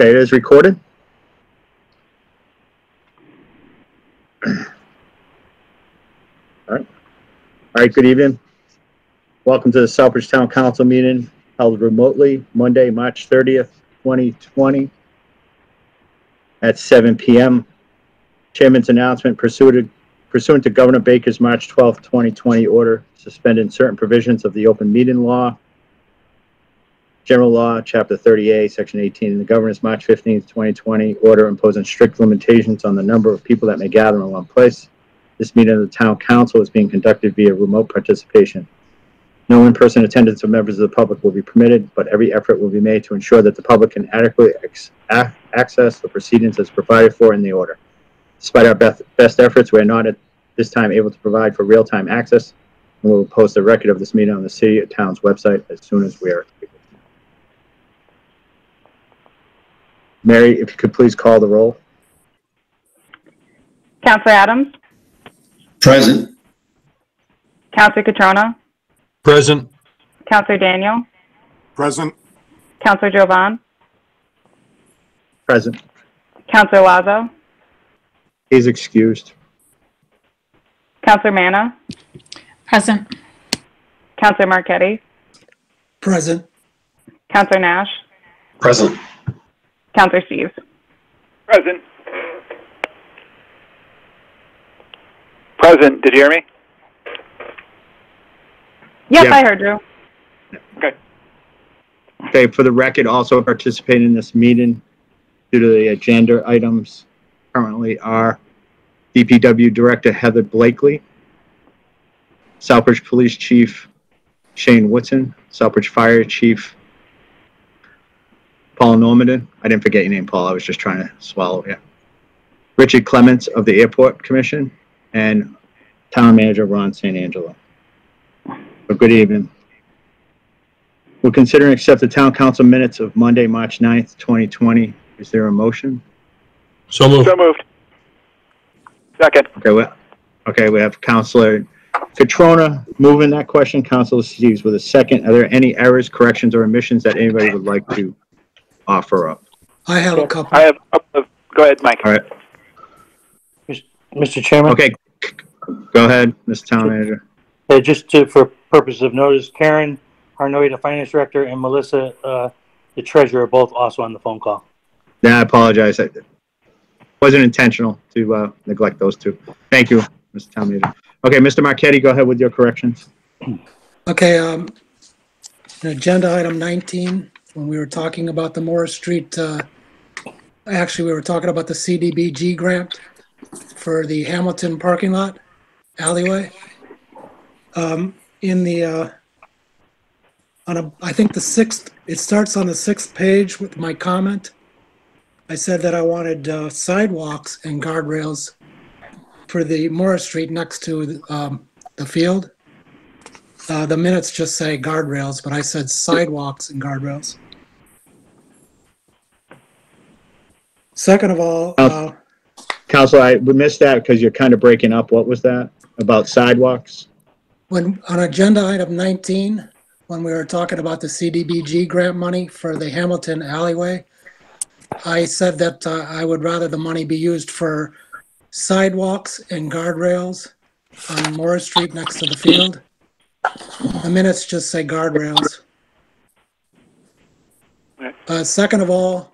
Okay, it is recorded. All right. All right, good evening. Welcome to the Southbridge Town Council meeting held remotely Monday, March 30th, 2020 at 7 PM. Chairman's announcement pursuant pursuant to Governor Baker's March 12th, 2020 order suspending certain provisions of the open meeting law, General Law, Chapter 30A, Section 18, and the Governor's March 15th, 2020 order imposing strict limitations on the number of people that may gather in one place. This meeting of the Town Council is being conducted via remote participation. No in-person attendance of members of the public will be permitted, but every effort will be made to ensure that the public can adequately ac- access the proceedings as provided for in the order. Despite our best, best efforts, we are not at this time able to provide for real-time access, and we will post a record of this meeting on the city or town's website as soon as we are able. Mary, if you could please call the roll. Counselor Adams, Present. Counselor Catrona, Present. Counselor Daniel, Present. Counselor Jovan, Present. Counselor Lazo, He's excused. Counselor Manna, Present. Counselor Marquetti, Present. Counselor Nash, Present. Counselor Steves. Present. Present. Did you hear me? Yes, Yeah. I heard you. Okay, Okay, for the record, also participating in this meeting due to the agenda items currently are DPW Director Heather Blakely, Southbridge Police Chief Shane Woodson, Southbridge Fire Chief Paul Normandin. I didn't forget your name, Paul. I was just trying to swallow here. Richard Clements of the Airport Commission and Town Manager Ron San Angelo. Well, good evening. We'll consider and accept the town council minutes of Monday, March 9th, 2020. Is there a motion? So moved. So moved. Second. Okay, we, okay, we have Counselor Catrona moving that question, Counselor Steves with a second. Are there any errors, corrections, or omissions that anybody would like to offer up? I have a couple. I have. Uh, go ahead, Mike. All right, Mr. Chairman, okay, go ahead, Mr. Town Manager. uh, just to, for purposes of notice, Karen Harnois, the finance director, and Melissa, uh, the treasurer, are both also on the phone call. Yeah, I apologize. It wasn't intentional to uh, neglect those two. Thank you, Mr. Town Manager. Okay, Mr. Marquetti, go ahead with your corrections. Okay, um, agenda item 19, when we were talking about the Morris Street, uh, actually, we were talking about the CDBG grant for the Hamilton parking lot alleyway. Um, in the, uh, on a, I think the sixth, it starts on the sixth page with my comment. I said that I wanted uh, sidewalks and guardrails for the Morris Street next to, um, the field. Uh, the minutes just say guardrails, but I said sidewalks and guardrails. Second of all, uh, Counselor, I, we missed that because you're kind of breaking up. What was that? About sidewalks? when, on agenda item 19, when we were talking about the CDBG grant money for the Hamilton alleyway, I said that uh, I would rather the money be used for sidewalks and guardrails on Morris Street next to the field. The minutes just say guardrails. Uh, second of all,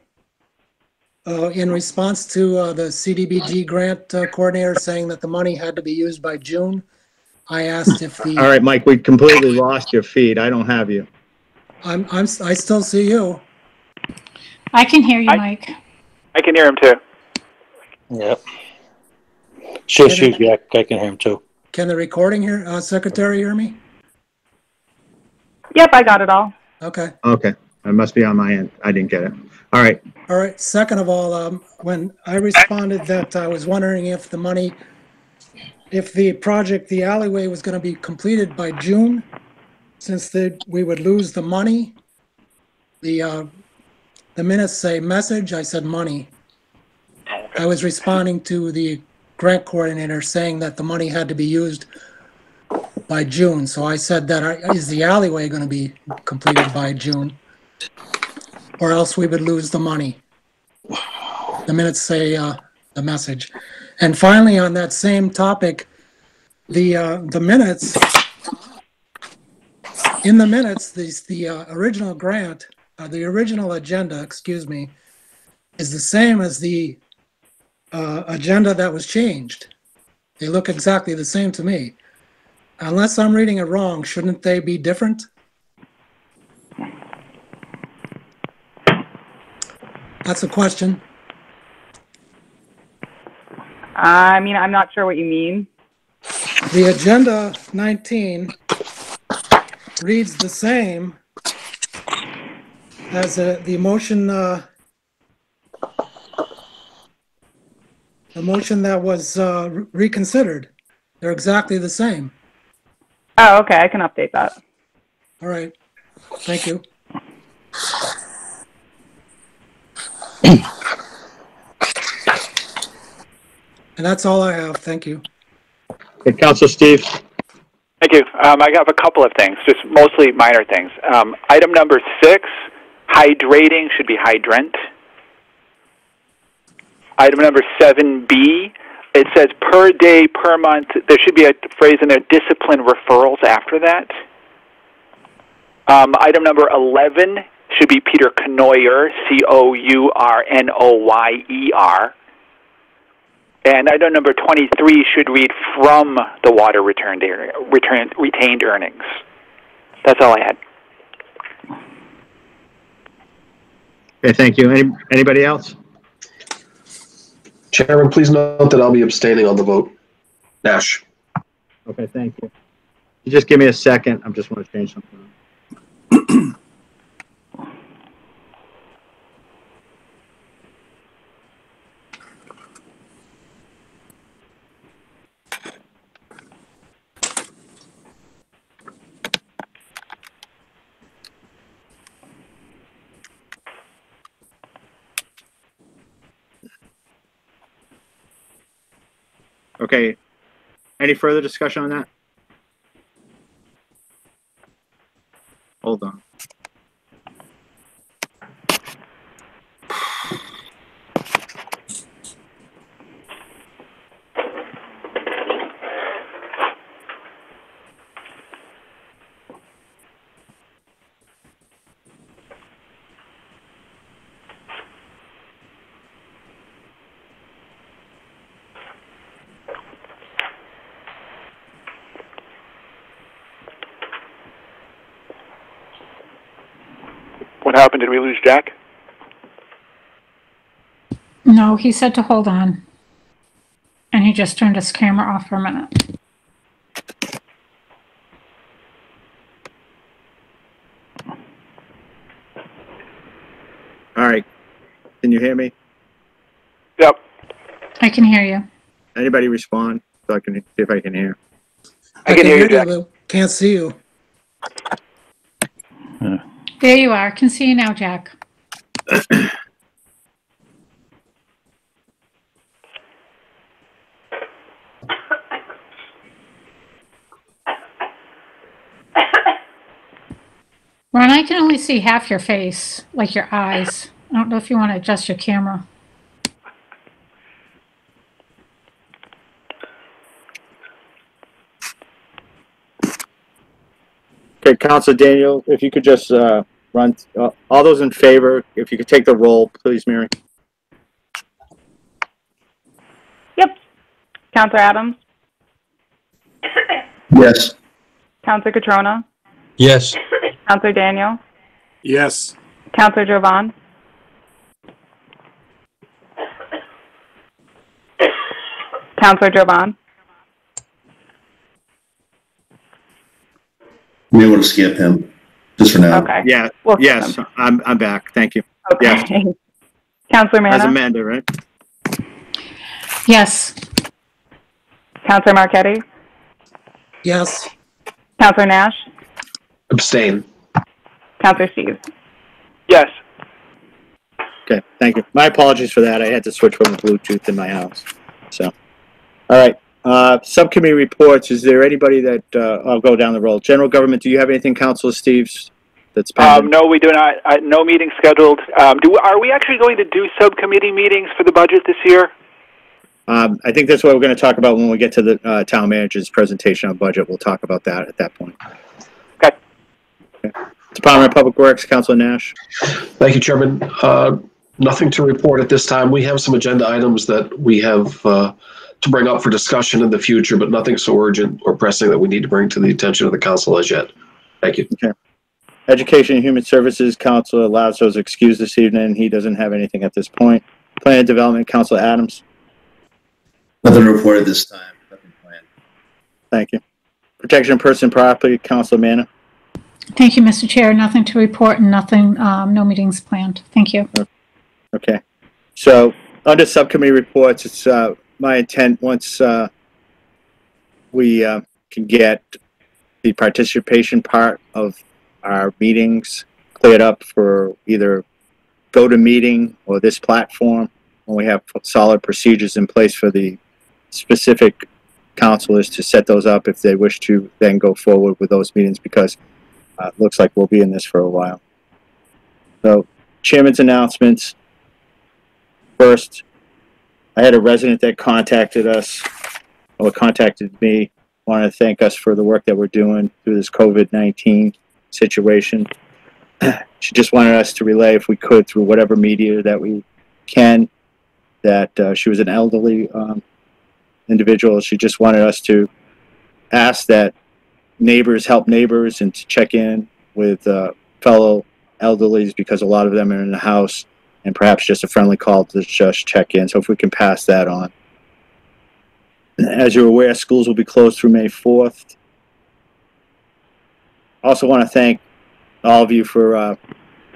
uh, in response to, uh, the CDBG grant uh, coordinator saying that the money had to be used by June, I asked if the, All right, Mike, we completely lost your feed. I don't have you. I'm, I'm, I still see you. I can hear you, I- Mike. I can hear him too. Yep. Sure, sure, yeah, I can hear him too. Can the recording here, uh, secretary hear me? Yep, I got it all. Okay. Okay, it must be on my end. I didn't get it. All right, All right. Second of all, um, when I responded that I was wondering if the money, if the project, the alleyway was gonna be completed by June, since the, we would lose the money. The, uh, the minutes say message, I said money. I was responding to the grant coordinator saying that the money had to be used by June, so I said that, uh, is the alleyway gonna be completed by June? Or else we would lose the money. The minutes say, uh, the message. And finally, on that same topic, the, uh, the minutes, in the minutes, the, the uh, original grant, uh, the original agenda, excuse me, is the same as the, uh, agenda that was changed. They look exactly the same to me. Unless I'm reading it wrong, shouldn't they be different? That's a question. I mean, I'm not sure what you mean. The agenda 19 reads the same as uh, the motion, uh, the motion that was uh, re- reconsidered. They're exactly the same. Oh, okay, I can update that. All right. Thank you. And that's all I have. Thank you. Okay, Council Steve? Thank you. Um, I have a couple of things, just mostly minor things. Um, item number six, hydrating should be hydrant. Item number seven B, it says per day, per month. There should be a phrase in there, discipline referrals after that. Um, item number 11 should be Peter Cournoyer, C-O-U-R-N-O-Y-E-R. And item number 23 should read from the water returned, ear- return, retained earnings. That's all I had. Okay, thank you. Any, anybody else? Chairman, please note that I'll be abstaining on the vote. Nash. Okay, thank you. You just give me a second. I just want to change something. Okay. Any further discussion on that? Hold on. What happened? Did we lose Jack? No, he said to hold on. And he just turned his camera off for a minute. All right. Can you hear me? Yep. I can hear you. Anybody respond so I can see if I can hear? I can hear you, Jack. Can't see you. There you are. Can see you now, Jack. Ron, I can only see half your face, like your eyes. I don't know if you want to adjust your camera. Okay, Council Daniel, if you could just, uh, run, uh, all those in favor, if you could take the roll, please, Mary. Yep. Counselor Adams, Yes. Counselor Catrona, Yes. Counselor Daniel, Yes. Counselor Jovan, Counselor Jovan, We want to skip him, just for now. okay. Yeah, We'll yes. I'm, I'm back. Thank you. yes. Okay. Counselor As Manna, amended, right? Yes. Counselor Marquetti, Yes. Counselor Nash, Abstain. Counselor Steves. Yes. Okay, thank you. My apologies for that. I had to switch from the Bluetooth in my house. So, all right. Uh, subcommittee reports. Is there anybody that, uh, I'll go down the roll. General government, do you have anything, Councilor Steves? that's Um, pending? no, we do not. Uh, no meeting scheduled. Um, do are we actually going to do subcommittee meetings for the budget this year? Um, I think that's what we're gonna talk about when we get to the, uh, town manager's presentation on budget. We'll talk about that at that point. Okay. Department of Public Works, Councilor Nash. Thank you, Chairman. Uh, Nothing to report at this time. We have some agenda items that we have uh, to bring up for discussion in the future, but nothing so urgent or pressing that we need to bring to the attention of the council as yet. Thank you. Education and Human Services, Councilor Lazo's excused this evening. He doesn't have anything at this point. Plan and Development, Council Adams. Nothing reported this time. Nothing planned. Thank you. Protection of Person Property, Council Manna. Thank you, Mr. Chair. Nothing to report and nothing, um, no meetings planned. Thank you. Okay. So, under subcommittee reports, it's, uh, my intent, once, uh, we, uh, can get the participation part of our meetings cleared up for either go to meeting or this platform, when we have solid procedures in place for the specific counselors to set those up if they wish to then go forward with those meetings, because, uh, it looks like we'll be in this for a while. So, chairman's announcements. First, I had a resident that contacted us, or contacted me, wanted to thank us for the work that we're doing through this COVID-19 situation. She just wanted us to relay, if we could, through whatever media that we can, that uh, she was an elderly um, individual. She just wanted us to ask that neighbors help neighbors and to check in with uh, fellow elderlies because a lot of them are in the house and perhaps just a friendly call to just check in. So if we can pass that on. As you're aware, schools will be closed through May 4th. Also want to thank all of you for uh,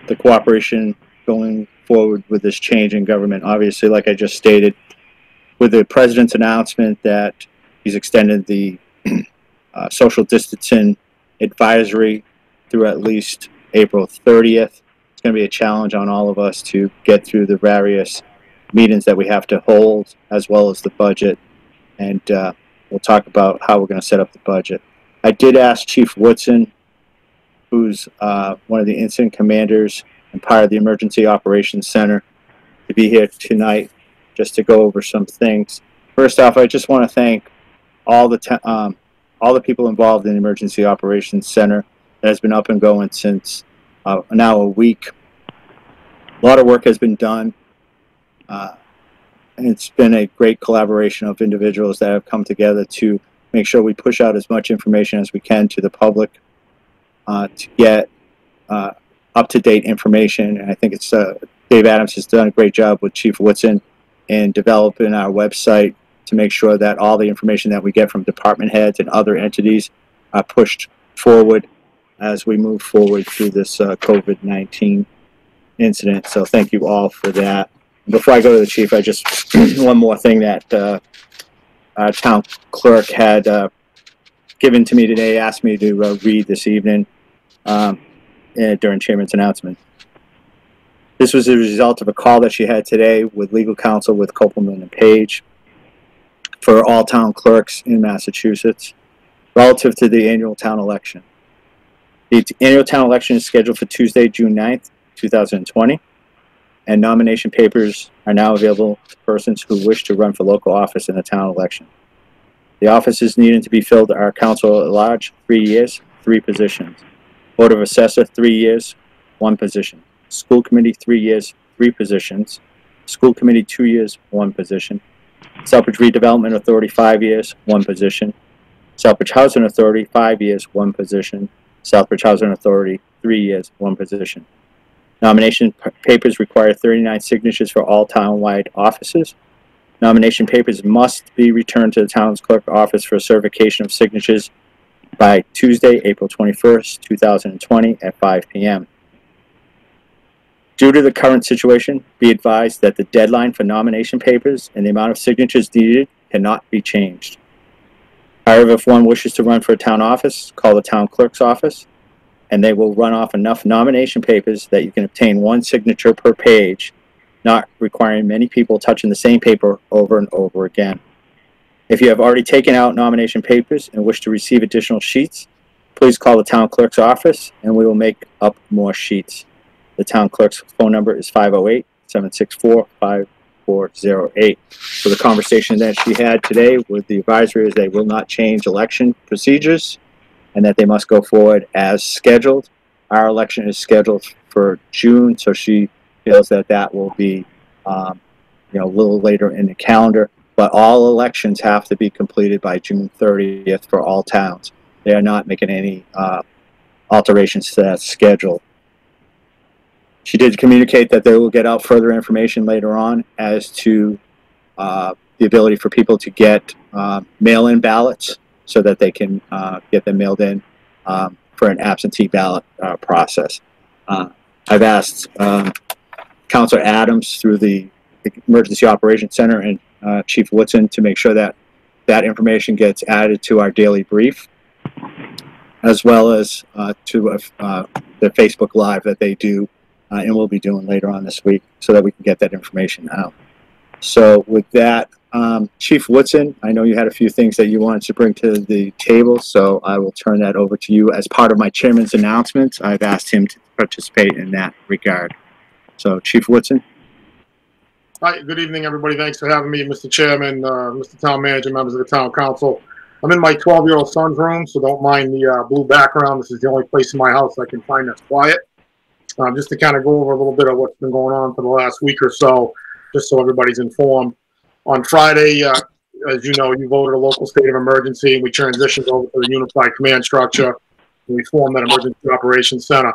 the cooperation going forward with this change in government. Obviously, like I just stated, with the president's announcement that he's extended the uh, social distancing advisory through at least April 30th it's going to be a challenge on all of us to get through the various meetings that we have to hold, as well as the budget. And uh, we'll talk about how we're going to set up the budget. I did ask Chief Woodson, who's uh, one of the incident commanders and part of the Emergency Operations Center, to be here tonight just to go over some things. First off, I just want to thank all the um, all the people involved in the Emergency Operations Center that has been up and going since uh, now a week. A lot of work has been done. Uh, and it's been a great collaboration of individuals that have come together to make sure we push out as much information as we can to the public uh, to get uh, up-to-date information. And I think it's uh, Dave Adams has done a great job with Chief Woodson in developing our website to make sure that all the information that we get from department heads and other entities are pushed forward as we move forward through this uh, COVID-19 incident. So thank you all for that. Before I go to the chief, I just one more thing that uh, our town clerk had uh, given to me today, asked me to uh, read this evening um, eh, during chairman's announcement. This was a result of a call that she had today with legal counsel with Kopelman and Paige for all town clerks in Massachusetts relative to the annual town election. The annual town election is scheduled for Tuesday, June 9th, 2020, and nomination papers are now available to persons who wish to run for local office in the town election. The offices needing to be filled are council at large, three years, three positions. Board of Assessor, three years, one position. School Committee, three years, three positions. School Committee, two years, one position. Southbridge Redevelopment Authority, five years, one position. Southbridge Housing Authority, five years, one position. Southbridge Housing Authority, three years, one position. Nomination papers require 39 signatures for all townwide offices. Nomination papers must be returned to the town's clerk office for certification of signatures by Tuesday, April 21st, 2020 at 5 p.m. Due to the current situation, be advised that the deadline for nomination papers and the amount of signatures needed cannot be changed. However, if one wishes to run for a town office, call the town clerk's office, and they will run off enough nomination papers that you can obtain one signature per page, not requiring many people touching the same paper over and over again. If you have already taken out nomination papers and wish to receive additional sheets, please call the town clerk's office and we will make up more sheets. The town clerk's phone number is 508-764-5408. So the conversation that she had today with the advisory is they will not change election procedures and that they must go forward as scheduled. Our election is scheduled for June, so she feels that that will be, um, you know, a little later in the calendar. But all elections have to be completed by June 30th for all towns. They are not making any uh, alterations to that schedule. She did communicate that they will get out further information later on as to uh, the ability for people to get uh, mail-in ballots so that they can uh, get them mailed in um, for an absentee ballot uh, process. Uh, I've asked um, Councilor Adams through the Emergency Operations Center and uh, Chief Woodson to make sure that that information gets added to our daily brief, as well as uh, to uh, the Facebook Live that they do and we'll be doing later on this week so that we can get that information out. So with that, um, Chief Woodson, I know you had a few things that you wanted to bring to the table, so I will turn that over to you. As part of my chairman's announcements. I've asked him to participate in that regard. So Chief Woodson? Hi, good evening, everybody. Thanks for having me, Mr. Chairman, uh, Mr. Town Manager, members of the Town Council. I'm in my 12-year-old son's room, so don't mind the uh, blue background. This is the only place in my house I can find that's quiet. Um, just to kind of go over a little bit of what's been going on for the last week or so, just so everybody's informed. On Friday, uh, as you know, you voted a local state of emergency. And we transitioned over to the unified command structure. We formed that emergency operations center.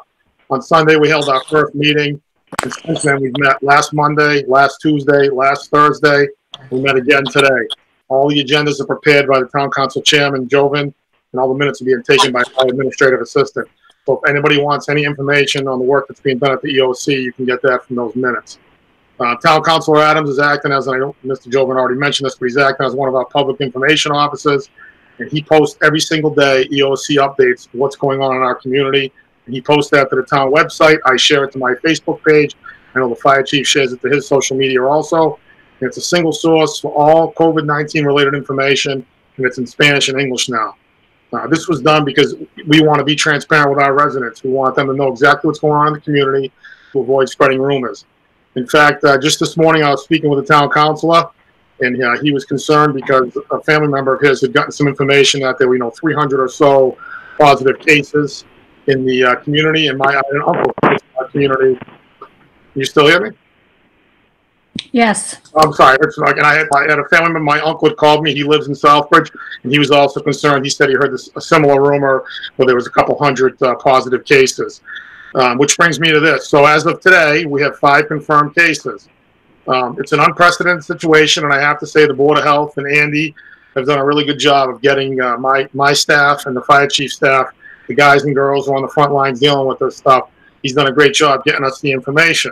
On Sunday, we held our first meeting. And since then, we've met last Monday, last Tuesday, last Thursday. We met again today. All the agendas are prepared by the town council chairman, Jovan, and all the minutes are being taken by my administrative assistant. So if anybody wants any information on the work that's being done at the EOC, you can get that from those minutes. Uh, Town Councilor Adams is acting as, I know Mr. Jovan already mentioned this, but he's acting as one of our public information officers. And he posts every single day EOC updates, what's going on in our community. And he posts that to the town website. I share it to my Facebook page. I know the fire chief shares it to his social media also. And it's a single source for all COVID-19 related information. And it's in Spanish and English now. Uh, this was done because we want to be transparent with our residents. We want them to know exactly what's going on in the community to avoid spreading rumors. In fact, uh, just this morning I was speaking with a town councilor, and uh, he was concerned because a family member of his had gotten some information that there were, you know, 300 or so positive cases in the uh, community, and my an uncle in our community. You still hear me? Yes. I'm sorry. It's like, and I had, I had a family member, my uncle had called me. He lives in Southbridge, and he was also concerned. He said he heard this, a similar rumor where there was a couple hundred uh, positive cases. Um, which brings me to this. So as of today, we have five confirmed cases. Um, it's an unprecedented situation, and I have to say the Board of Health and Andy have done a really good job of getting uh, my my staff and the fire chief staff, the guys and girls who are on the front lines dealing with this stuff. He's done a great job getting us the information.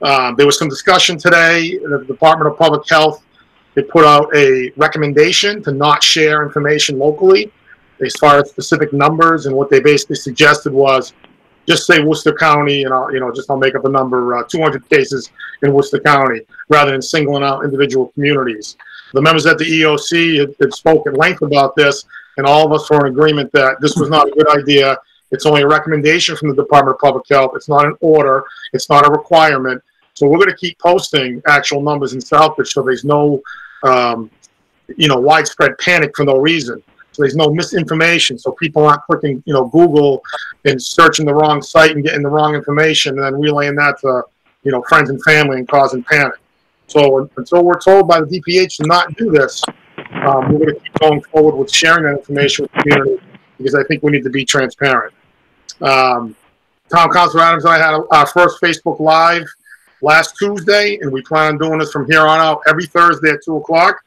Um, there was some discussion today. The Department of Public Health they put out a recommendation to not share information locally as far as specific numbers, and what they basically suggested was just say Worcester County, and I'll, you know, just I'll make up a number, uh, 200 cases in Worcester County, rather than singling out individual communities. The members at the EOC had, had spoke at length about this, and all of us were in agreement that this was not a good idea. It's only a recommendation from the Department of Public Health. It's not an order. It's not a requirement. So we're going to keep posting actual numbers in Southbridge so there's no, um, you know, widespread panic for no reason. There's no misinformation. So people aren't clicking, you know, Google and searching the wrong site and getting the wrong information and then relaying that to, you know, friends and family and causing panic. So until we're told by the DPH to not do this, um, we're going to keep going forward with sharing that information with the community because I think we need to be transparent. Um, Town Adams and I had our first Facebook Live last Tuesday, and we plan on doing this from here on out every Thursday at 2 o'clock.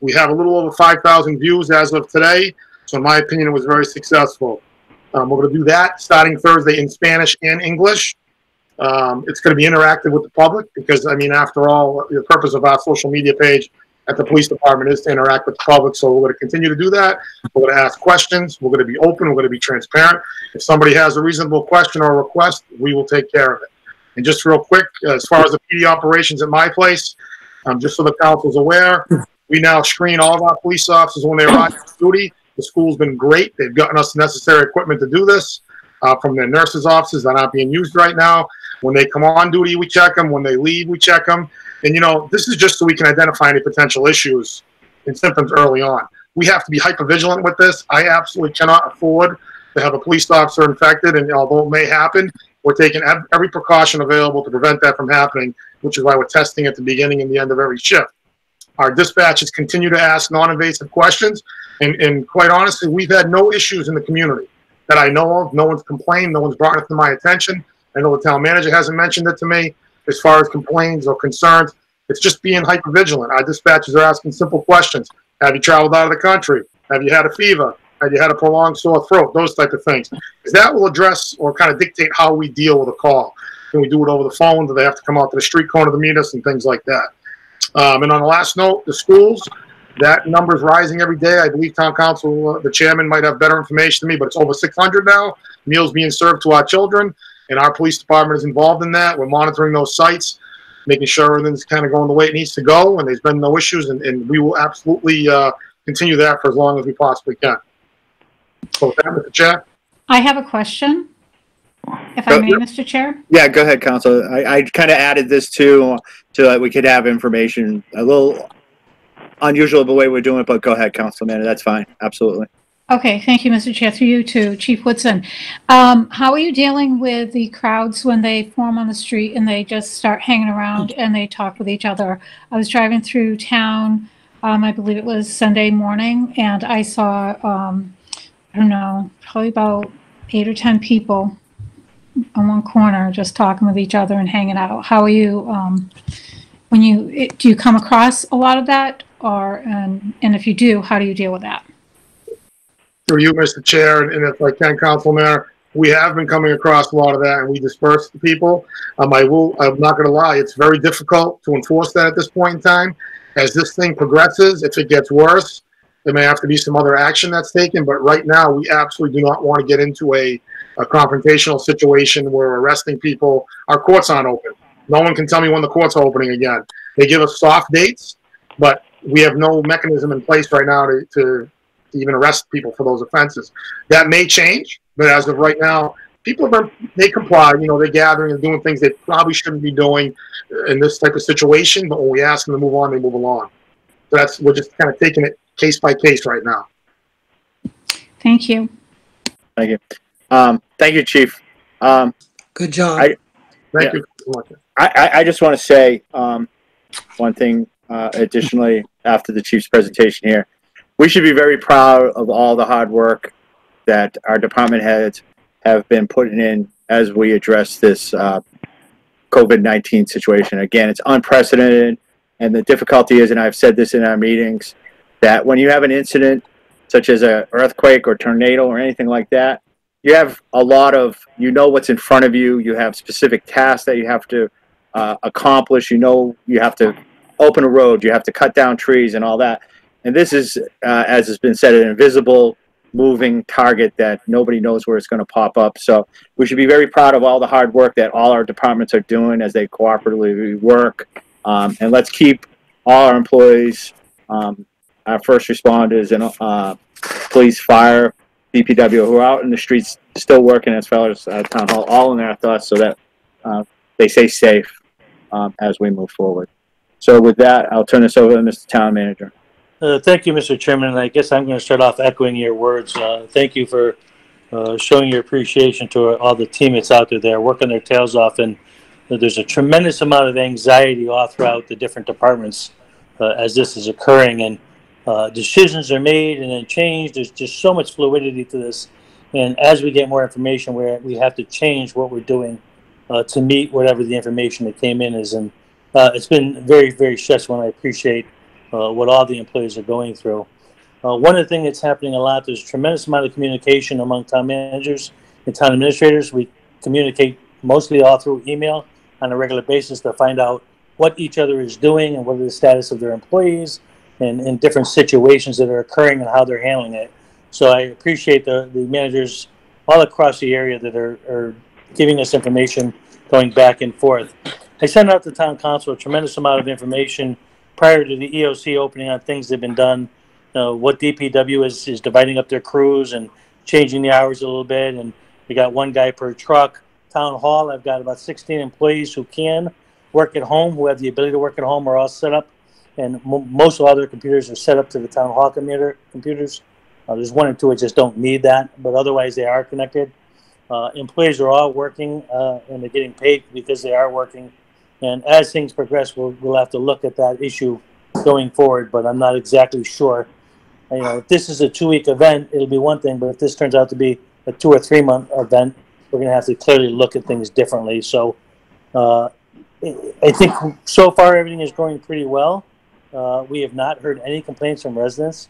We have a little over 5,000 views as of today, so in my opinion, it was very successful. Um, we're going to do that starting Thursday in Spanish and English. Um, it's going to be interactive with the public because, I mean, after all, the purpose of our social media page at the police department is to interact with the public. So we're going to continue to do that. We're going to ask questions. We're going to be open. We're going to be transparent. If somebody has a reasonable question or request, we will take care of it. And just real quick, as far as the PD operations at my place, um, just so the council's aware, we now screen all of our police officers when they arrive on duty The school's been great. They've gotten us the necessary equipment to do this uh, from their nurses' offices that aren't being used right now. When they come on duty, we check them. When they leave, we check them. And you know, this is just so we can identify any potential issues and symptoms early on. We have to be hyper vigilant with this. I absolutely cannot afford to have a police officer infected, and although it may happen, we're taking every precaution available to prevent that from happening, which is why we're testing at the beginning and the end of every shift. Our dispatchers continue to ask non-invasive questions, and, and quite honestly, we've had no issues in the community that I know of. No one's complained. No one's brought it to my attention. I know the town manager hasn't mentioned it to me as far as complaints or concerns. It's just being hyper vigilant. Our dispatchers are asking simple questions. Have you traveled out of the country? Have you had a fever? Have you had a prolonged sore throat? Those type of things. Because that will address or kind of dictate how we deal with a call. Can we do it over the phone? Do they have to come out to the street corner to meet us and things like that? Um, and on the last note, the schools, that number is rising every day. I believe town council, uh, the chairman might have better information than me, but it's over 600 now. Meals being served to our children, and our police department is involved in that. We're monitoring those sites, making sure everything's kind of going the way it needs to go, and there's been no issues, and, and we will absolutely uh, continue that for as long as we possibly can. So that, Mr. Chair, I have a question, if I may, Mr. Chair. Yeah, go ahead, Council. I, I kind of added this too, so that we could have information, a little unusual the way we're doing it, but go ahead, Councilman, that's fine, absolutely. Okay, thank you, Mr. Chair. Through you to Chief Woodson. Um, how are you dealing with the crowds when they form on the street and they just start hanging around and they talk with each other? I was driving through town, um, I believe it was Sunday morning, and I saw, um, I don't know, probably about eight or 10 people on one corner just talking with each other and hanging out. How are you, um, when you, it- do you come across a lot of that? Or, and, and if you do, how do you deal with that? through you, Mr. Chair, and if I can, Council Mayor, we have been coming across a lot of that, and we disperse the people. Um, I will, I'm not gonna lie, it's very difficult to enforce that at this point in time. As this thing progresses, if it gets worse, there may have to be some other action that's taken, but right now, we absolutely do not want to get into a, a confrontational situation where we're arresting people. Our courts aren't open. No one can tell me when the courts are opening again. They give us soft dates, but we have no mechanism in place right now to, to to even arrest people for those offenses. That may change, but as of right now, people are they comply. You know, they're gathering and doing things they probably shouldn't be doing in this type of situation. But when we ask them to move on, they move along. So that's we're just kind of taking it case by case right now. Thank you. Thank you. Um, thank you, Chief. Um, Good job. I- Thank Yeah. you. I, I, I just want to say, um, one thing, uh, additionally, after the chief's presentation here. We should be very proud of all the hard work that our department heads have been putting in as we address this, uh, COVID-19 situation. Again, it's unprecedented. And the difficulty is, and I've said this in our meetings, that when you have an incident such as a earthquake or tornado or anything like that, you have a lot of, you know what's in front of you. You have specific tasks that you have to uh, accomplish. You know you have to open a road, you have to cut down trees and all that. And this is, uh, as has been said, an invisible moving target that nobody knows where it's going to pop up. So we should be very proud of all the hard work that all our departments are doing as they cooperatively work. Um, and let's keep all our employees, um, our first responders and uh, police, fire, DPW who are out in the streets still working as well as uh, town hall, all in our thoughts so that uh, they stay safe um, as we move forward. So with that, I'll turn this over to Mr. Town Manager. Uh, thank you, Mr. Chairman, and I guess I'm going to start off echoing your words. Uh, thank you for uh, showing your appreciation to all the teammates out there that are working their tails off, and there's a tremendous amount of anxiety all throughout the different departments as this is occurring, and uh, decisions are made and then changed. There's just so much fluidity to this, and as we get more information, we we have to change what we're doing uh, to meet whatever the information that came in is, and uh, it's been very, very stressful, and I appreciate uh, what all the employees are going through. Uh, one of the things that's happening a lot, there's a tremendous amount of communication among town managers and town administrators. We communicate mostly all through email on a regular basis to find out what each other is doing and what is the status of their employees and in different situations that are occurring and how they're handling it. So I appreciate the, the managers all across the area that are, are giving us information going back and forth. I sent out to town council a tremendous amount of information prior to the EOC opening on things that have been done uh, what DPW is, is dividing up their crews and changing the hours a little bit. And we got one guy per truck. Town hall, I've got about 16 employees who can work at home, who have the ability to work at home, are all set up. And mo most of all their computers are set up to the town hall computer computers. Uh, there's one or two that just don't need that, but otherwise they are connected. Uh, employees are all working uh, and they're getting paid because they are working. And as things progress, we'll, we'll have to look at that issue going forward, but I'm not exactly sure. You know, if this is a two week event, it'll be one thing, but if this turns out to be a two or three month event, we're going to have to clearly look at things differently. So, uh, I think so far everything is going pretty well. Uh, we have not heard any complaints from residents.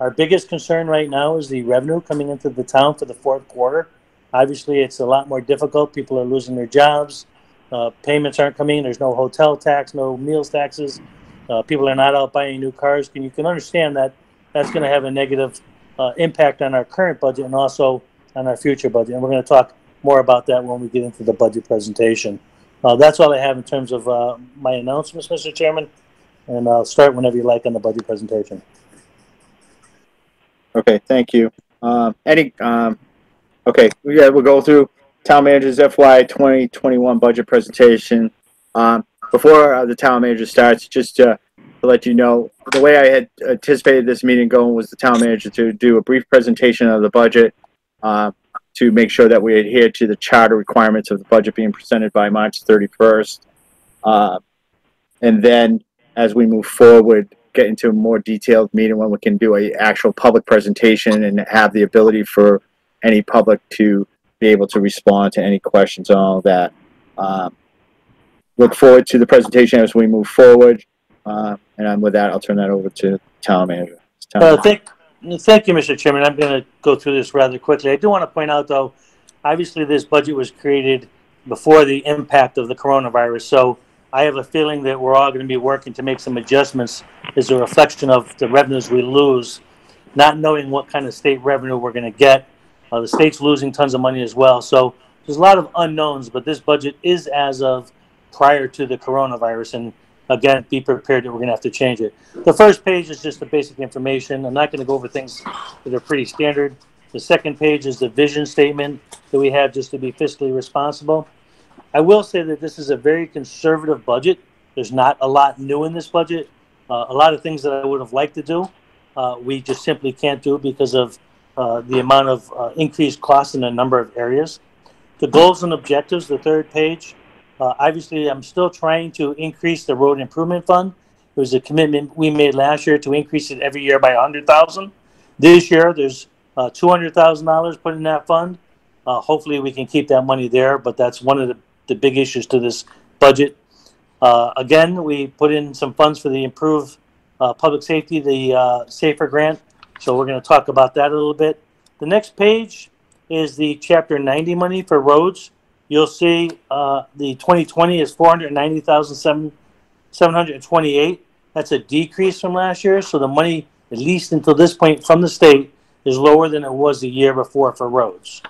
Our biggest concern right now is the revenue coming into the town for the fourth quarter. Obviously, it's a lot more difficult. People are losing their jobs. Uh, payments aren't coming. There's no hotel tax, no meals taxes. Uh, people are not out buying new cars. And you can understand that that's going to have a negative uh, impact on our current budget and also on our future budget. And we're going to talk more about that when we get into the budget presentation. Uh, that's all I have in terms of uh, my announcements, Mr. Chairman. And I'll start whenever you like on the budget presentation. Okay, thank you. Um, any, um, okay, yeah, we'll go through town manager's FY 2021 budget presentation. Um, before uh, the town manager starts, just to, to let you know, the way I had anticipated this meeting going was the town manager to do a brief presentation of the budget, uh, to make sure that we adhere to the charter requirements of the budget being presented by March 31st. Uh, and then as we move forward, get into a more detailed meeting when we can do a actual public presentation and have the ability for any public to be able to respond to any questions and all that. Um, look forward to the presentation as we move forward. Uh, and with that, I'll turn that over to town manager. Town Uh, manager. thank, thank you, Mr. Chairman. I'm going to go through this rather quickly. I do want to point out, though, obviously this budget was created before the impact of the coronavirus. So I have a feeling that we're all going to be working to make some adjustments as a reflection of the revenues we lose, not knowing what kind of state revenue we're going to get. Uh, the state's losing tons of money as well. So there's a lot of unknowns, but this budget is as of prior to the coronavirus. And again, be prepared that we're going to have to change it. The first page is just the basic information. I'm not going to go over things that are pretty standard. The second page is the vision statement that we have just to be fiscally responsible. I will say that this is a very conservative budget. There's not a lot new in this budget. Uh, a lot of things that I would have liked to do, uh, we just simply can't do because of uh, the amount of uh, increased costs in a number of areas. The goals and objectives, the third page. Uh, obviously, I'm still trying to increase the road improvement fund. It was a commitment we made last year to increase it every year by 100,000. This year, there's uh, $200,000 put in that fund. hopefully, we can keep that money there, but that's one of the the big issues to this budget. Uh, again, we put in some funds for the improved uh, public safety, the uh, SAFER grant. So we're going to talk about that a little bit. The next page is the Chapter 90 money for roads. You'll see uh, the 2020 is 490,728. That's a decrease from last year. So the money, at least until this point from the state, is lower than it was the year before for roads.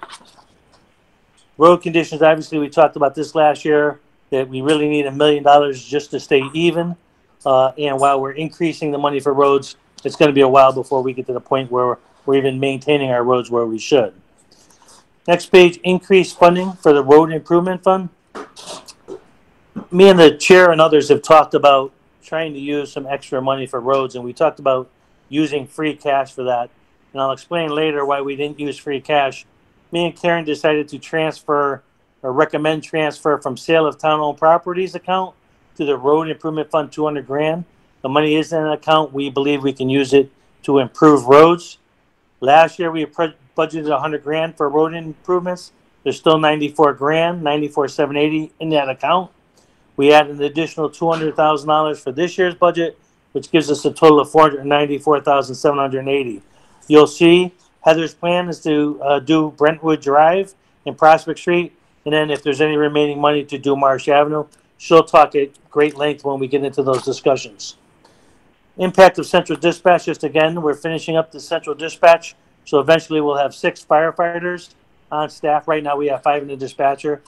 Road conditions, obviously, we talked about this last year, that we really need a million dollars just to stay even. Uh, and while we're increasing the money for roads, it's going to be a while before we get to the point where we're even maintaining our roads where we should. Next page, increased funding for the road improvement fund. Me and the chair and others have talked about trying to use some extra money for roads, and we talked about using free cash for that. And I'll explain later why we didn't use free cash me and Karen decided to transfer or recommend transfer from sale of town-owned properties account to the road improvement fund 200 grand. The money is in an account. We believe we can use it to improve roads. Last year we budgeted 100 grand for road improvements. There's still 94 grand, 94 780 in that account. We added an additional $200,000 for this year's budget, which gives us a total of 494,780. You'll see Heather's plan is to uh, do Brentwood Drive and Prospect Street, and then if there's any remaining money to do Marsh Avenue, she'll talk at great length when we get into those discussions. Impact of central dispatch, just again, we're finishing up the central dispatch, so eventually we'll have six firefighters on staff. Right now we have five in the dispatcher,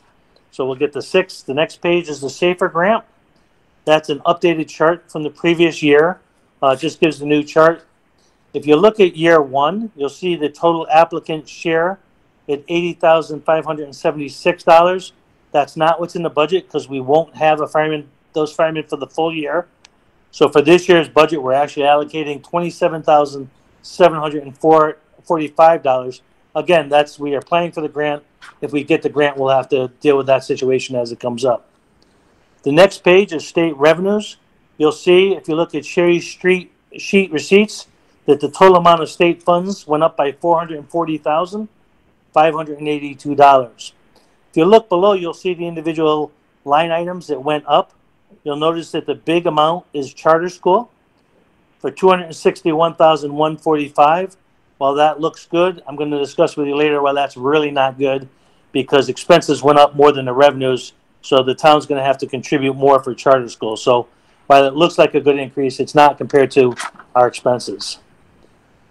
so we'll get the six. The next page is the SAFER grant. That's an updated chart from the previous year. Uh, just gives the new chart If you look at year one, you'll see the total applicant share at eighty thousand five hundred and seventy-six dollars. That's not what's in the budget because we won't have a fireman, those firemen for the full year. So for this year's budget, we're actually allocating twenty-seven thousand seven hundred and four, forty-five dollars. Again, that's, we are planning for the grant. If we get the grant, we'll have to deal with that situation as it comes up. The next page is state revenues. You'll see, if you look at Sherry Street sheet receipts, that the total amount of state funds went up by four hundred and forty thousand, five hundred and eighty-two dollars. If you look below, you'll see the individual line items that went up. You'll notice that the big amount is charter school for two hundred and sixty-one thousand, one forty-five. While that looks good, I'm gonna discuss with you later why that's really not good because expenses went up more than the revenues, so the town's gonna have to contribute more for charter school. So while it looks like a good increase, it's not compared to our expenses.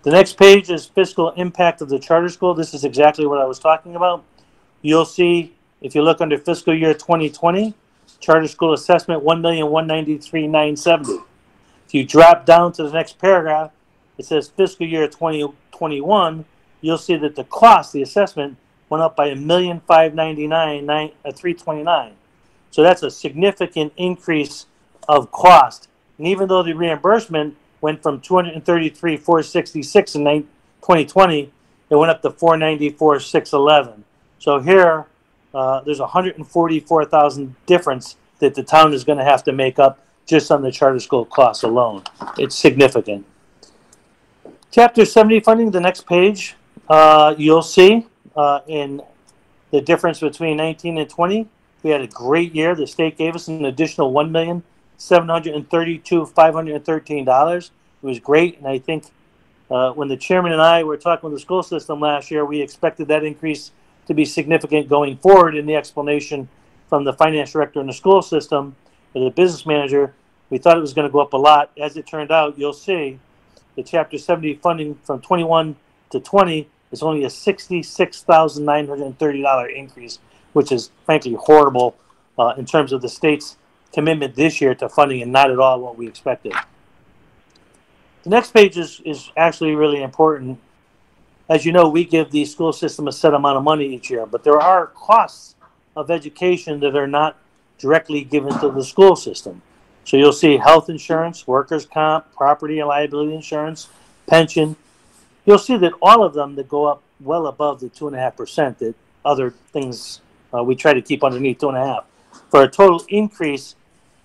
The next page is fiscal impact of the charter school. This is exactly what I was talking about. You'll see, if you look under fiscal year 2020, charter school assessment, 1,193,970. If you drop down to the next paragraph, it says fiscal year 2021, you'll see that the cost, the assessment, went up by a million five ninety nine nine uh, three twenty nine. So that's a significant increase of cost. And even though the reimbursement went from 233 466 in 2020, it went up to 494 611. So here, uh, there's 144,000 difference that the town is going to have to make up just on the charter school costs alone. It's significant. Chapter 70 funding, the next page, uh, you'll see uh, in the difference between 19 and 20. We had a great year. The state gave us an additional one million seven hundred and thirty-two five hundred and thirteen dollars. It was great, and I think uh, when the chairman and I were talking with the school system last year, we expected that increase to be significant going forward. In the explanation from the finance director in the school system, or the business manager, we thought it was going to go up a lot. As it turned out, you'll see the Chapter 70 funding from 21 to 20 is only a $66,930 increase, which is frankly horrible uh, in terms of the state's commitment this year to funding and not at all what we expected. The next page is, is actually really important. As you know, we give the school system a set amount of money each year, but there are costs of education that are not directly given to the school system. So you'll see health insurance, workers' comp, property and liability insurance, pension. You'll see that all of them that go up well above the two and a half percent that other things uh, we try to keep underneath two and a half for a total increase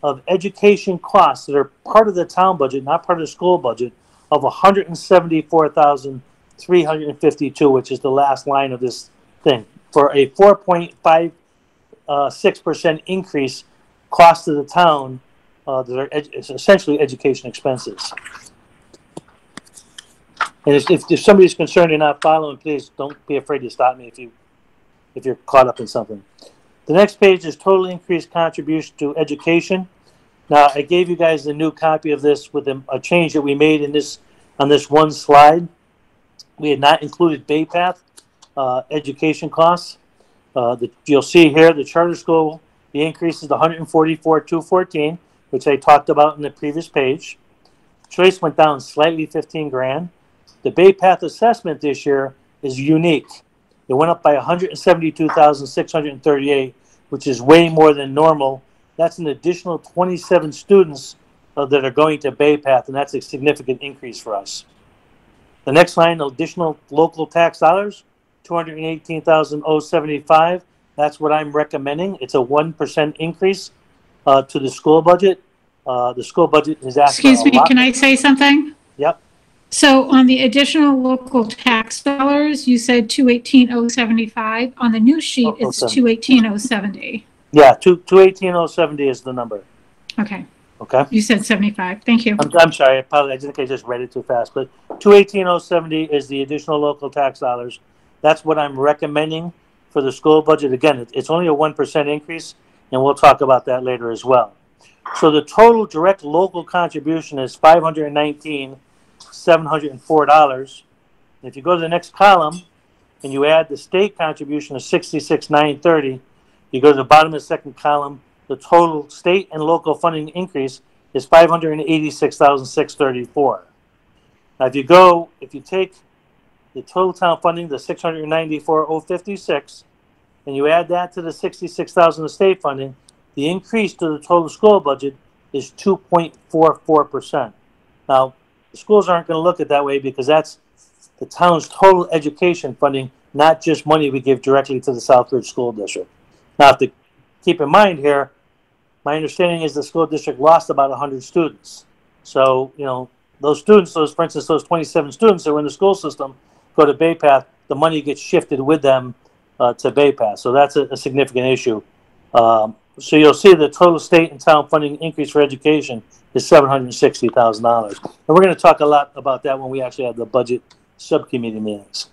of education costs that are part of the town budget, not part of the school budget, of 174,352, which is the last line of this thing, for a 4.56 uh, percent increase cost to the town uh, that are ed- essentially education expenses. And if, if, if somebody's concerned you're not following, please don't be afraid to stop me if you if you're caught up in something. The next page is total increased contribution to education. Now, I gave you guys the new copy of this with a, a change that we made in this on this one slide. We had not included Bay Path uh, education costs. Uh, the, you'll see here the charter school the increase is 144 214, which I talked about in the previous page. Choice went down slightly 15 grand. The Bay Path assessment this year is unique. It went up by 172,638, which is way more than normal. That's an additional 27 students uh, that are going to Bay Path, and that's a significant increase for us. The next line, additional local tax dollars, 218,075. That's what I'm recommending. It's a 1% increase uh, to the school budget. Uh, the school budget is asking Excuse me, lot. can I say something? Yep. So on the additional local tax dollars, you said two eighteen oh seventy-five. On the new sheet, Oh, it's okay. two eighteen oh seventy. Yeah, two, 218,070 is the number. Okay, Okay. you said seventy-five. Thank you. I'm, I'm sorry, I apologize. I think I just read it too fast, but two eighteen oh seventy is the additional local tax dollars. That's what I'm recommending for the school budget. Again, it, it's only a one percent increase, and we'll talk about that later as well. So the total direct local contribution is five hundred and nineteen, seven hundred and four dollars. If you go to the next column, and you add the state contribution of sixty-six, nine thirty, you go to the bottom of the second column, the total state and local funding increase is five hundred and eighty-six thousand six thirty-four. Now, if you go, if you take the total town funding, the six hundred ninety-four oh fifty-six, and you add that to the sixty-six thousand of state funding, the increase to the total school budget is two point four four percent. Now, the schools aren't gonna look at that way because that's the town's total education funding, not just money we give directly to the Southbridge School District. Now, to keep in mind here, my understanding is the school district lost about hundred students. So, you know, those students, those, for instance, those twenty-seven students that were in the school system, go to Bay Path, the money gets shifted with them, uh, to Bay Path. So that's a, a significant issue. Um, so you'll see the total state and town funding increase for education is seven hundred and we're gonna talk a lot about that when we actually have the budget subcommittee meetings.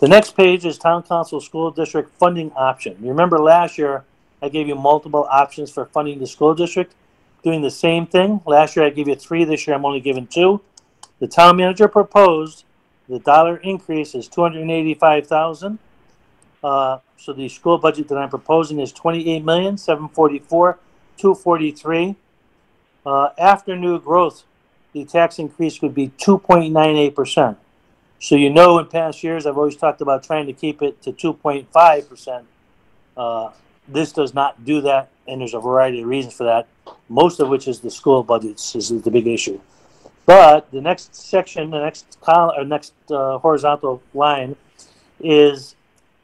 The next page is town council school district funding option. You remember last year, I gave you multiple options for funding the school district. Doing the same thing. Last year I gave you three, this year I'm only giving two. The town manager proposed the dollar increase is two hundred and eighty-five thousand. Uh, so the school budget that I'm proposing is twenty-eight million, seven forty-four, two forty-three. Uh, after new growth, the tax increase would be two point nine eight percent. So you know, in past years, I've always talked about trying to keep it to two point five percent. Uh, This does not do that, and there's a variety of reasons for that. Most of which is the school budgets is the big issue. But the next section, the next column, or next uh, horizontal line, is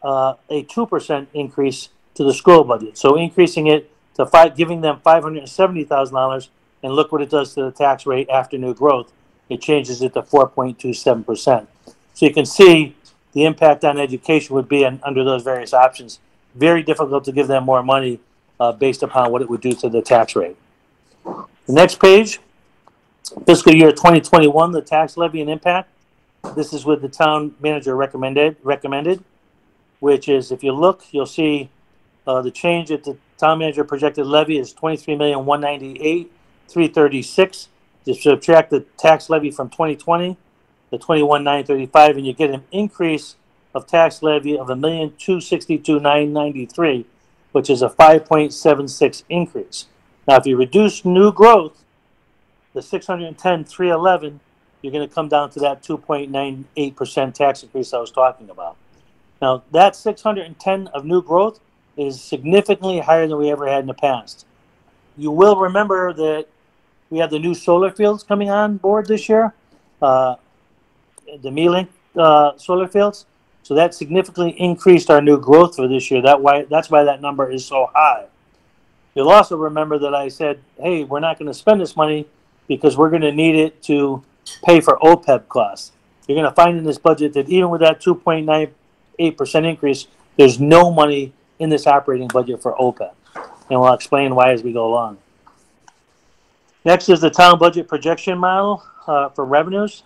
uh, a two percent increase to the school budget. So increasing it to five, giving them five hundred seventy thousand dollars, and look what it does to the tax rate after new growth. It changes it to four point two seven percent. So you can see the impact on education would be under those various options. Very difficult to give them more money uh, based upon what it would do to the tax rate. The next page, fiscal year 2021, the tax levy and impact. This is what the town manager recommended, recommended, which is if you look, you'll see uh, the change at the town manager projected levy is 23,198,336. Just subtract the tax levy from 2020, the 21,935, and you get an increase of tax levy of a million two sixty-two nine ninety-three, which is a 5.76 increase. Now, if you reduce new growth, the 610 311, you're going to come down to that 2.98% tax increase I was talking about. Now, that 610 of new growth is significantly higher than we ever had in the past. You will remember that we have the new solar fields coming on board this year, uh, the Mealink uh, solar fields. So that significantly increased our new growth for this year. That why that's why that number is so high. You'll also remember that I said, "Hey, we're not going to spend this money because we're going to need it to pay for OPEB costs." You're going to find in this budget that even with that 2.98 percent increase, there's no money in this operating budget for OPEB, and we'll explain why as we go along. Next is the town budget projection model uh, for revenues.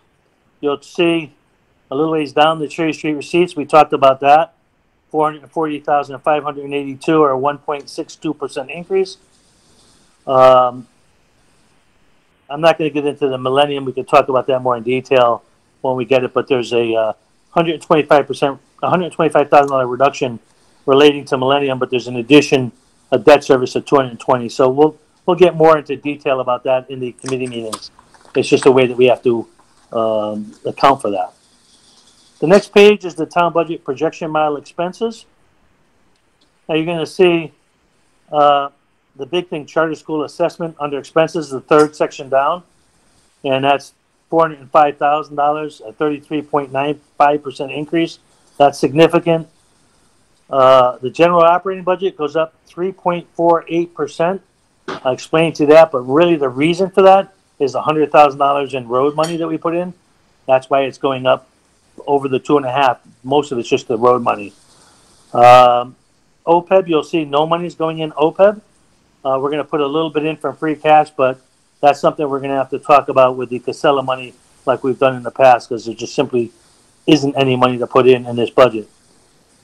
You'll see a little ways down the Cherry Sheet receipts. We talked about that. 440,582 or a 1.62% increase. Um, I'm not going to get into the millennium. We could talk about that more in detail when we get it, but there's a uh, 125%, $125,000 reduction relating to millennium, but there's an addition, a debt service of 220. So we'll, we'll get more into detail about that in the committee meetings. It's just a way that we have to um, account for that. The next page is the town budget projection model expenses. Now you're going to see uh, the big thing, charter school assessment under expenses, the third section down, and that's four hundred and five thousand dollars, a thirty-three point nine five percent increase. That's significant. Uh, the general operating budget goes up three point four eight percent. I'll explain to you that, but really the reason for that is hundred thousand dollars in road money that we put in. That's why it's going up over the two and a half. Most of it's just the road money. Um, OPEB, you'll see no money's going in OPEB. Uh, we're going to put a little bit in from free cash, but that's something we're going to have to talk about with the Casella money, like we've done in the past, because there just simply isn't any money to put in in this budget.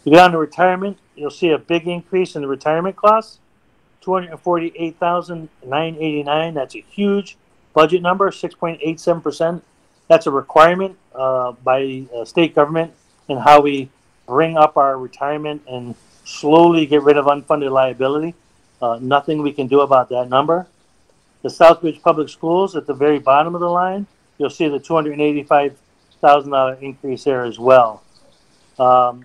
You go down to retirement, you'll see a big increase in the retirement costs, two hundred and forty-eight thousand nine eighty-nine. That's a huge budget number, six point eight seven percent. That's a requirement uh, by uh, state government in how we bring up our retirement and slowly get rid of unfunded liability. Uh, nothing we can do about that number. The Southbridge Public Schools at the very bottom of the line, you'll see the two hundred and eighty-five thousand dollar increase there as well. Um,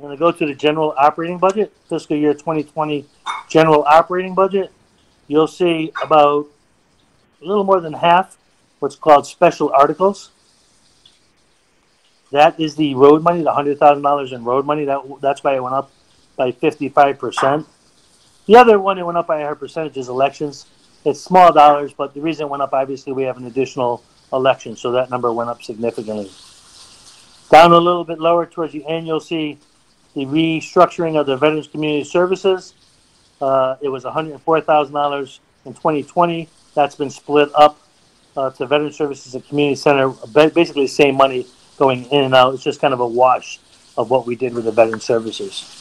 I'm gonna go to the general operating budget, fiscal year twenty twenty general operating budget. You'll see about a little more than half what's called special articles. That is the road money, the hundred thousand dollars in road money. That that's why it went up by fifty-five percent. The other one that went up by a higher percentage is elections. It's small dollars, but the reason it went up, obviously, we have an additional election, so that number went up significantly. Down a little bit lower towards the end, you'll see the restructuring of the Veterans Community Services. Uh, it was hundred and four thousand dollars in twenty twenty. That's been split up uh, to Veteran Services and Community Center. Basically, the same money going in and out. It's just kind of a wash of what we did with the Veteran Services.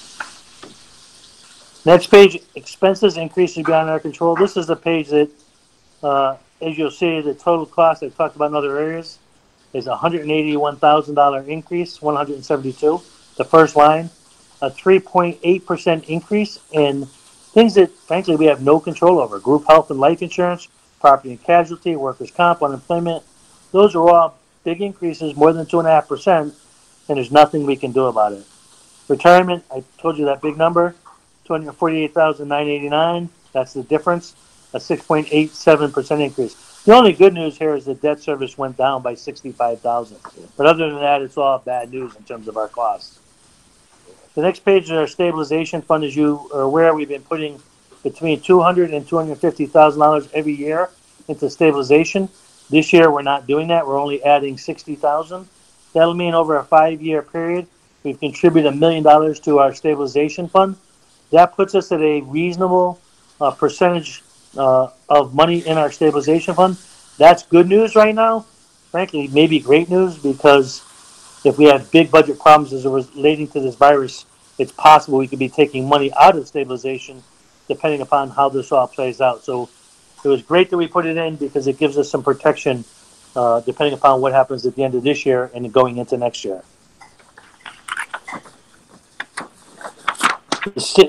Next page, expenses increasing beyond our control. This is the page that, uh, as you'll see, the total cost I've talked about in other areas is hundred and eighty-one thousand dollar increase, one hundred and seventy-two. The first line, a three point eight percent increase in things that frankly we have no control over: group health and life insurance, property and casualty, workers' comp, unemployment. Those are all big increases, more than two and there's nothing we can do about it. Retirement, I told you that big number, two hundred forty-eight thousand nine eighty-nine. That's the difference, a six point eight seven percent increase. The only good news here is that debt service went down by sixty-five thousand. But other than that, it's all bad news in terms of our costs. The next page is our stabilization fund. As you are aware, we've been putting between two hundred and two hundred fifty thousand dollars every year into stabilization. This year, we're not doing that. We're only adding sixty thousand. That'll mean over a five-year period, we've contributed a million dollars to our stabilization fund. That puts us at a reasonable uh, percentage uh, of money in our stabilization fund. That's good news right now. Frankly, maybe great news because if we have big budget problems as relating to this virus, it's possible we could be taking money out of stabilization depending upon how this all plays out. So it was great that we put it in because it gives us some protection uh, depending upon what happens at the end of this year and going into next year.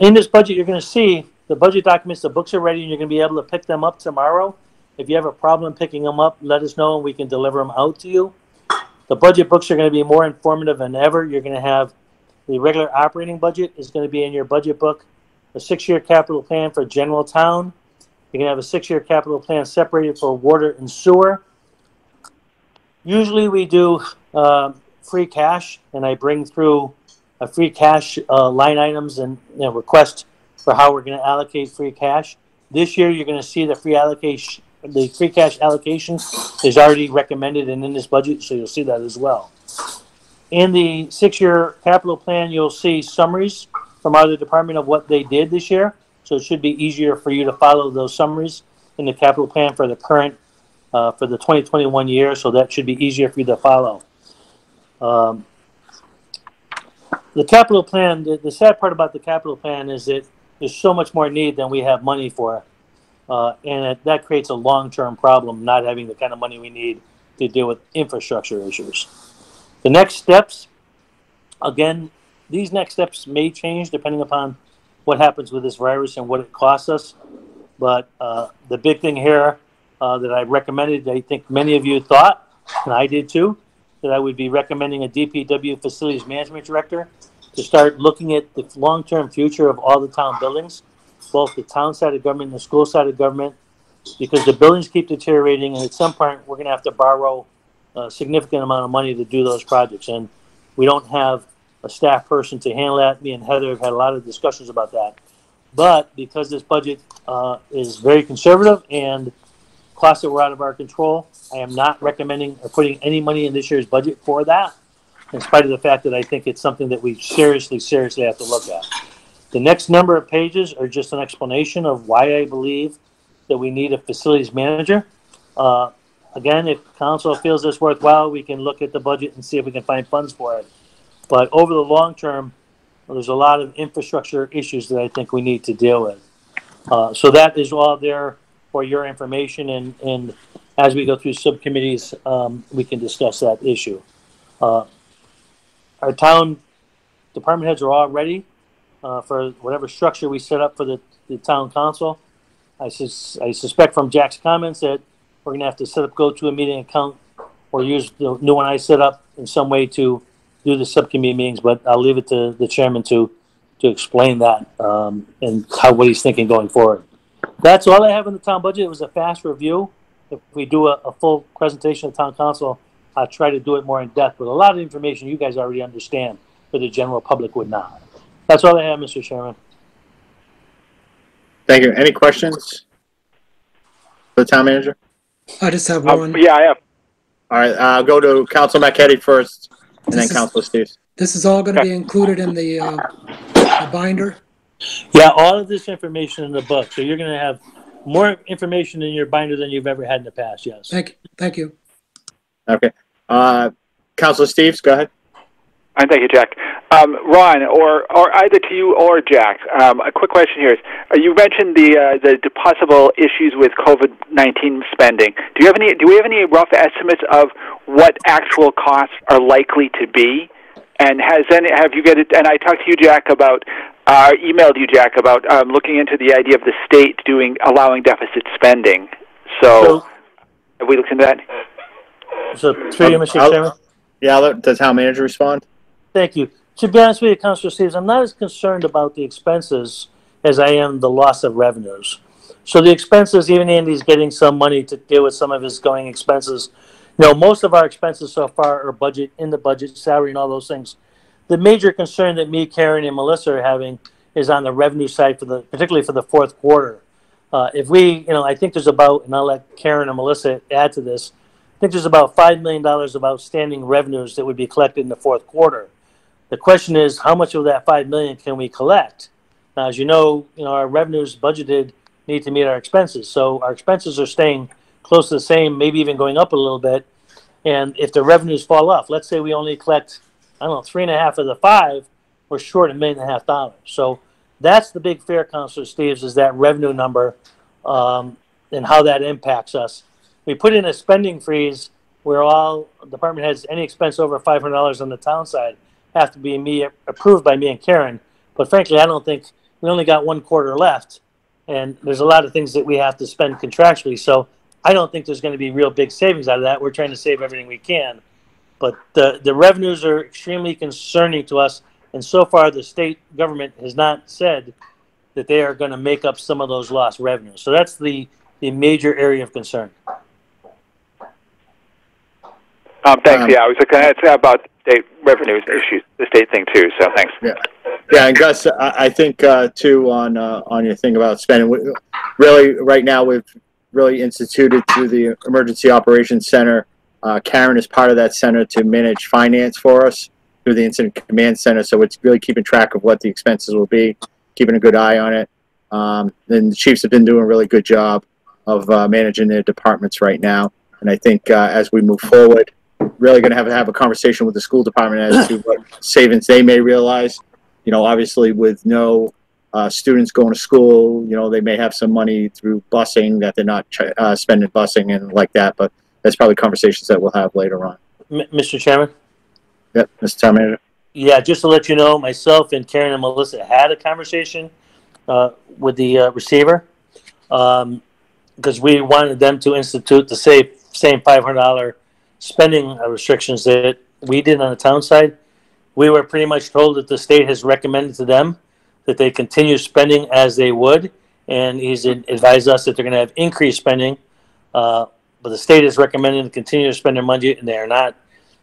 In this budget, you're going to see the budget documents, the books are ready, and you're going to be able to pick them up tomorrow. If you have a problem picking them up, let us know and we can deliver them out to you. The budget books are going to be more informative than ever. You're going to have the regular operating budget is going to be in your budget book, a six-year capital plan for general town. You're going to have a six-year capital plan separated for water and sewer. Usually we do uh, free cash, and I bring through a free cash uh, line items and you know, request for how we're going to allocate free cash. This year, you're going to see the free allocation, the free cash allocation is already recommended and in this budget, so you'll see that as well. In the six-year capital plan, you'll see summaries from either department of what they did this year. So it should be easier for you to follow those summaries in the capital plan for the current, uh, for the 2021 year. So that should be easier for you to follow. Um, the capital plan, the, the sad part about the capital plan is that there's so much more need than we have money for. Uh, and it, that creates a long-term problem, not having the kind of money we need to deal with infrastructure issues. The next steps, again, these next steps may change depending upon what happens with this virus and what it costs us. But uh, the big thing here uh, that I recommended, I think many of you thought, and I did too, that I would be recommending a DPW facilities management director to start looking at the long-term future of all the town buildings, both the town side of government and the school side of government, because the buildings keep deteriorating, and at some point we're going to have to borrow a significant amount of money to do those projects, and we don't have a staff person to handle that. Me and Heather have had a lot of discussions about that, but because this budget uh, is very conservative and costs that were out of our control, I am not recommending or putting any money in this year's budget for that in spite of the fact that I think it's something that we seriously, seriously have to look at. The next number of pages are just an explanation of why I believe that we need a facilities manager. Uh, again, if council feels this worthwhile, we can look at the budget and see if we can find funds for it. But over the long term, there's a lot of infrastructure issues that I think we need to deal with. Uh, so that is all there for your information, and, and as we go through subcommittees, um, we can discuss that issue. Uh, our town department heads are all ready uh, for whatever structure we set up for the, the town council. I, sus- I suspect from Jack's comments that we're gonna have to set up go-to-a-meeting account or use the new one I set up in some way to do the subcommittee meetings, but I'll leave it to the chairman to, to explain that, um, and how, what he's thinking going forward. That's all I have in the town budget. It was a fast review. If we do a, a full presentation of town council, I'll try to do it more in depth, but a lot of information you guys already understand, but the general public would not. That's all I have, Mr. Chairman. Thank you. Any questions? For the town manager? I just have Uh, one. yeah, I have. All right, uh, go to Council Marquetti first, and then This is- Council Steves. This is all gonna be included in the, uh, the binder? Yeah, all of this information in the book, so you're gonna have more information in your binder than you've ever had in the past, yes. Thank, you. thank you. Okay. Uh, Council Steves, go ahead. And thank you, Jack. Um, Ron, or or either to you or Jack, um, a quick question here is: uh, You mentioned the uh, the the possible issues with COVID nineteen spending. Do you have any? Do we have any rough estimates of what actual costs are likely to be? And has any have you get it? And I talked to you, Jack, about uh, emailed you, Jack, about um, looking into the idea of the state doing allowing deficit spending. So, So, have we looked into that? so through you, Mr. I'll- Chairman. Yeah, I'll let the town manager respond. Thank you. To be honest with you, Councilor Steves, I'm not as concerned about the expenses as I am the loss of revenues. So the expenses, even Andy's getting some money to deal with some of his going expenses. You know, most of our expenses so far are budget, in the budget, salary and all those things. The major concern that me, Karen, and Melissa are having is on the revenue side for the, particularly for the fourth quarter. Uh, if we, you know, I think there's about, and I'll let Karen and Melissa add to this, I think there's about $5 million of outstanding revenues that would be collected in the fourth quarter. The question is, how much of that five million can we collect? Now, as you know, you know our revenues budgeted need to meet our expenses, so our expenses are staying close to the same, maybe even going up a little bit. And if the revenues fall off, let's say we only collect, I don't know, three and a half of the five, we're short a million and a half dollars. So that's the big fear, Councilor Steves, is that revenue number um, and how that impacts us. We put in a spending freeze where all department heads, any expense over five hundred dollars on the town side have to be me approved by me and Karen. But frankly, I don't think we only got one quarter left, and there's a lot of things that we have to spend contractually. So I don't think there's going to be real big savings out of that. We're trying to save everything we can, but the the revenues are extremely concerning to us. And so far, the state government has not said that they are going to make up some of those lost revenues. So that's the the major area of concern. Um, thanks. Um, yeah, I was going to ask about state revenues issues, the state thing too. So thanks. Yeah, yeah, and Gus, I, I think, uh, too, on, uh, on your thing about spending, really, right now, we've really instituted through the Emergency Operations Center, uh, Karen is part of that center to manage finance for us through the Incident Command Center, so it's really keeping track of what the expenses will be, keeping a good eye on it. Um, and the chiefs have been doing a really good job of, uh, managing their departments right now. And I think, uh, as we move forward, really gonna have to have a conversation with the school department as to what savings they may realize you know, obviously with no uh, students going to school, you know, they may have some money through busing that they're not ch- uh, spending busing and like that. But that's probably conversations that we'll have later on. M- Mr. Chairman. Yep, Mr. Town Manager. Yeah, just to let you know, myself and Karen and Melissa had a conversation uh, with the uh, receiver because we wanted them to institute the same same five hundred dollar spending uh, restrictions that we did on the town side. We were pretty much told that the state has recommended to them that they continue spending as they would, and he's advised us that they're going to have increased spending. Uh, but the state is recommending to continue to spend their money, and they are not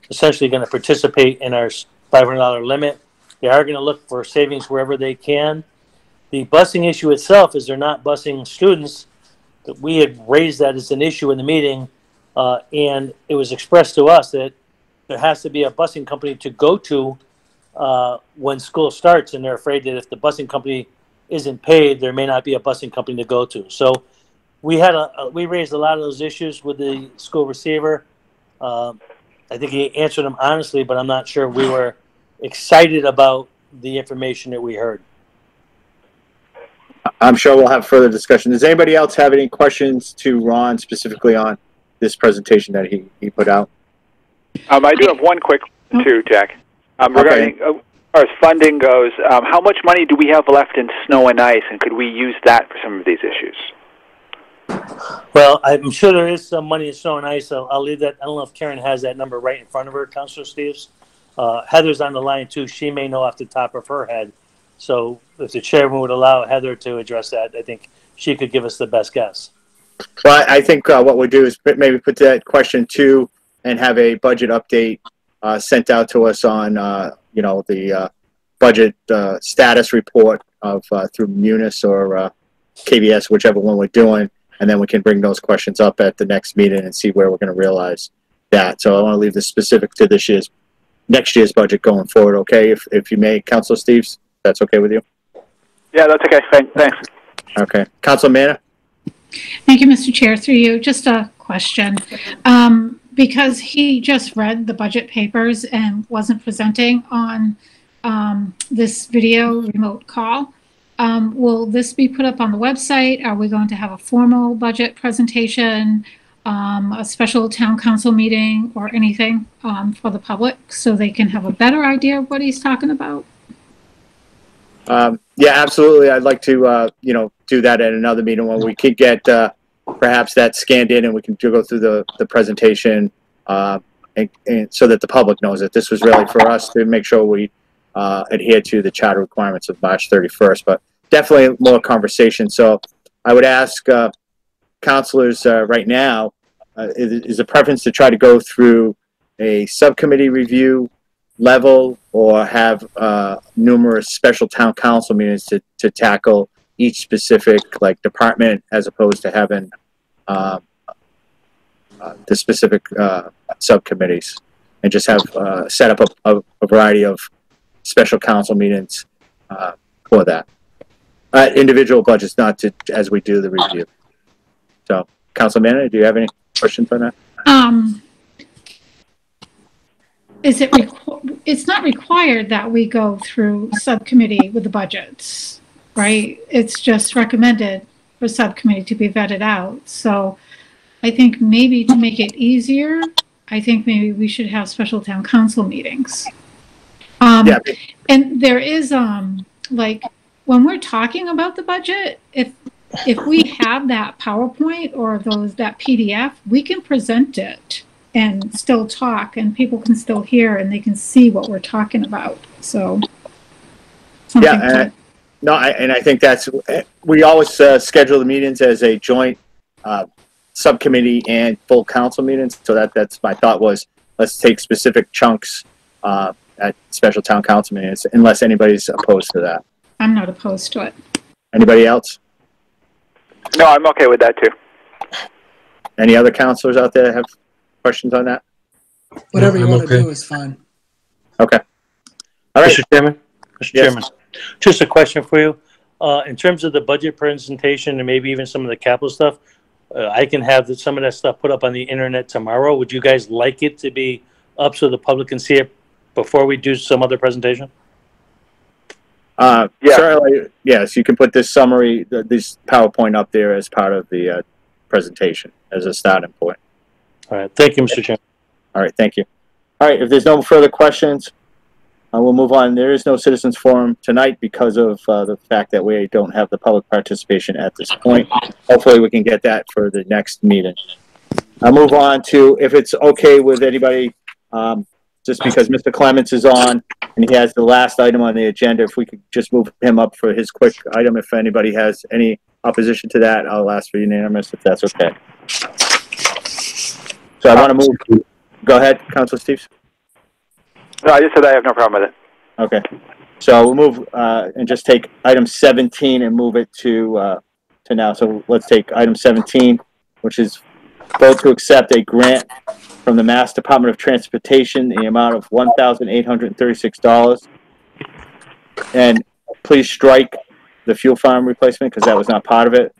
essentially going to participate in our $500 limit. They are going to look for savings wherever they can. The busing issue itself is they're not busing students. But we had raised that as an issue in the meeting, uh, and it was expressed to us that there has to be a busing company to go to uh, when school starts, and they're afraid that if the busing company isn't paid, there may not be a busing company to go to. So we had a, a we raised a lot of those issues with the school receiver. Um, I think he answered them honestly, but I'm not sure we were excited about the information that we heard. I'm sure we'll have further discussion. Does anybody else have any questions to Ron specifically on this presentation that he, he put out? Um, I do have one quick one too, Jack. Um, Okay. regarding uh, as far as funding goes, um, how much money do we have left in snow and ice, and could we use that for some of these issues? Well, I'm sure there is some money in snow and ice. I'll, I'll leave that. I don't know if Karen has that number right in front of her, Counselor Steves. Uh, Heather's on the line too. She may know off the top of her head. So if the chairman would allow Heather to address that, I think she could give us the best guess. Well, I think uh, what we'll do is put- maybe put that question to and have a budget update uh, sent out to us on, uh, you know, the uh, budget uh, status report of uh, through Munis or uh, KBS, whichever one we're doing, and then we can bring those questions up at the next meeting and see where we're going to realize that. So I want to leave this specific to this year's, next year's budget going forward. Okay, if if you may, Council Steves, that's okay with you? Yeah, that's okay. Thanks. Okay, Council Manna. Thank you, Mr. Chair. Through you, just a question. Um, because he just read the budget papers and wasn't presenting on, um, this video remote call, um, will this be put up on the website? Are we going to have a formal budget presentation, um, a special town council meeting or anything, um, for the public so they can have a better idea of what he's talking about? Um, yeah, absolutely. I'd like to, uh, you know, do that at another meeting when we could get, uh, perhaps that scanned in and we can go through the, the presentation, uh, and, and so that the public knows that this was really for us to make sure we, uh, adhere to the charter requirements of March 31st, but definitely more conversation. So I would ask, uh, counselors, uh, right now, is, is a preference to try to go through a subcommittee review level or have uh, numerous special town council meetings to, to tackle each specific like department as opposed to having um, uh, the specific uh, subcommittees and just have uh, set up a, a, a variety of special council meetings uh, for that. Uh, individual budgets, not to as we do the review. So, Council Manager, do you have any questions on that? Um, is it, requ- it's not required that we go through subcommittee with the budgets, right? It's just recommended for subcommittee to be vetted out. So I think maybe to make it easier, I think maybe we should have special town council meetings. Um, Yeah. and there is, um, like, when we're talking about the budget, if, if we have that PowerPoint or those, that PDF, we can present it and still talk and people can still hear and they can see what we're talking about. So. Yeah, to- and, no, I, and I think that's, we always, uh, schedule the meetings as a joint, uh, subcommittee and full council meetings, so that, that's, my thought was, let's take specific chunks, uh, at special town council meetings, unless anybody's opposed to that. I'm not opposed to it. Anybody else? No, I'm okay with that too. Any other counselors out there have questions on that? Whatever you I'm want to okay. do is fine. Okay. All right, Mr. Chairman? Mr. Yes. Chairman, just a question for you. Uh, in terms of the budget presentation and maybe even some of the capital stuff, uh, I can have the- some of that stuff put up on the internet tomorrow. Would you guys like it to be up so the public can see it before we do some other presentation? uh, Yeah. certainly, yes, you can put this summary, this PowerPoint up there as part of the, uh, presentation, as a starting point. All right, thank you, Mr. Chairman. All right, thank you. All right, if there's no further questions, uh, we'll move on. There is no citizens forum tonight because of uh, the fact that we don't have the public participation at this point. Hopefully, we can get that for the next meeting. I'll move on to, if it's okay with anybody, um, just because Mr. Clements is on and he has the last item on the agenda, if we could just move him up for his quick item. If anybody has any opposition to that, I'll ask for unanimous if that's okay. So I want to move, go ahead, Council Steves. No, I just said I have no problem with it. Okay, so we'll move, uh, and just take item seventeen and move it to, uh, to now. So let's take item seventeen, which is vote to accept a grant from the Mass Department of Transportation in the amount of one thousand eight hundred and thirty-six dollars. And please strike the fuel farm replacement, because that was not part of it.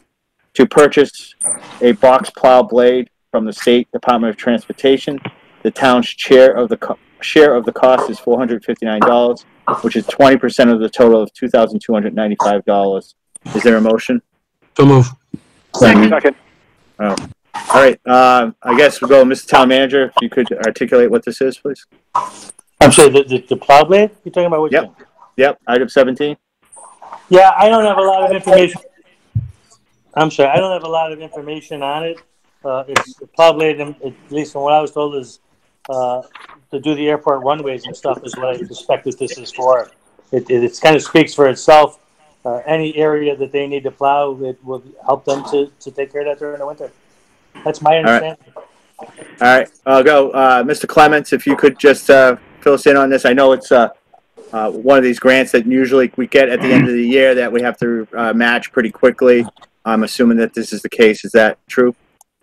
To purchase a box plow blade from the State Department of Transportation. The town's share of the, co- share of the cost is four hundred fifty-nine dollars, which is twenty percent of the total of two thousand two hundred ninety-five dollars. Is there a motion? So move. Second. Second. All right, uh, I guess we'll go, Mr. Town Manager, if you could articulate what this is, please. I'm sorry, the, the, the plow blade? You're talking about which Yep. one? Yep, item seventeen. Yeah, I don't have a lot of information. I'm sorry, I don't have a lot of information on it. Uh, it's probably, at least from what I was told, is, uh, to do the airport runways and stuff is what I suspect that this is for. It, it, it's kind of speaks for itself. Uh, any area that they need to plow, it will help them to, to take care of that during the winter. That's my understanding. All right, I'll go. Uh, Mr. Clements, if you could just, uh, fill us in on this. I know it's, uh, uh, one of these grants that usually we get at the end of the year that we have to, uh, match pretty quickly. I'm assuming that this is the case. Is that true?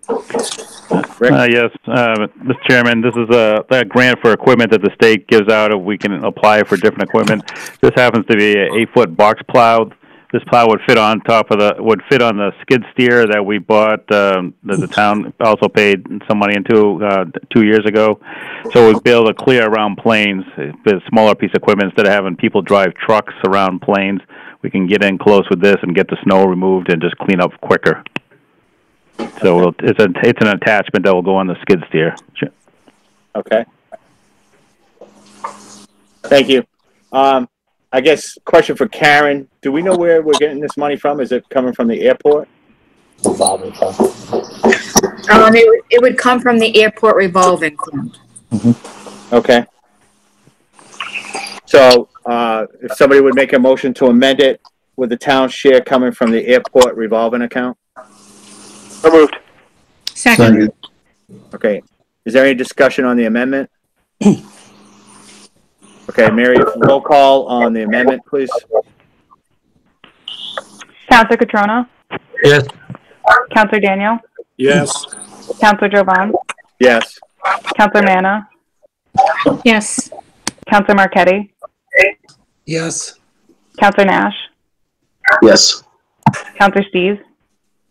Uh, yes, uh, Mr. Chairman, this is a, a grant for equipment that the state gives out. If we can apply for different equipment. This happens to be an eight-foot box plow. This plow would fit on top of the, would fit on the skid steer that we bought, um, that the town also paid some money into, uh, two years ago. So we'd be able to clear around planes, It's a smaller piece of equipment, instead of having people drive trucks around planes. We can get in close with this and get the snow removed and just clean up quicker. So we'll- it's a, it's an attachment that will go on the skid steer. Okay. Thank you. Um, I guess question for Karen. Do we know where we're getting this money from? Is it coming from the airport? Um, it, would- it would come from the airport revolving fund. Okay. So, uh, if somebody would make a motion to amend it with the town share coming from the airport revolving account? So moved. Second, Okay. Is there any discussion on the amendment? Okay, Mary, roll call on the amendment, please. Counselor Catrona? Yes. Counselor Daniel? Yes. Counselor Jovan? Yes. Counselor Manna? yes, Counselor Marquetti? Yes, Counselor Nash? Yes. Counselor Steves?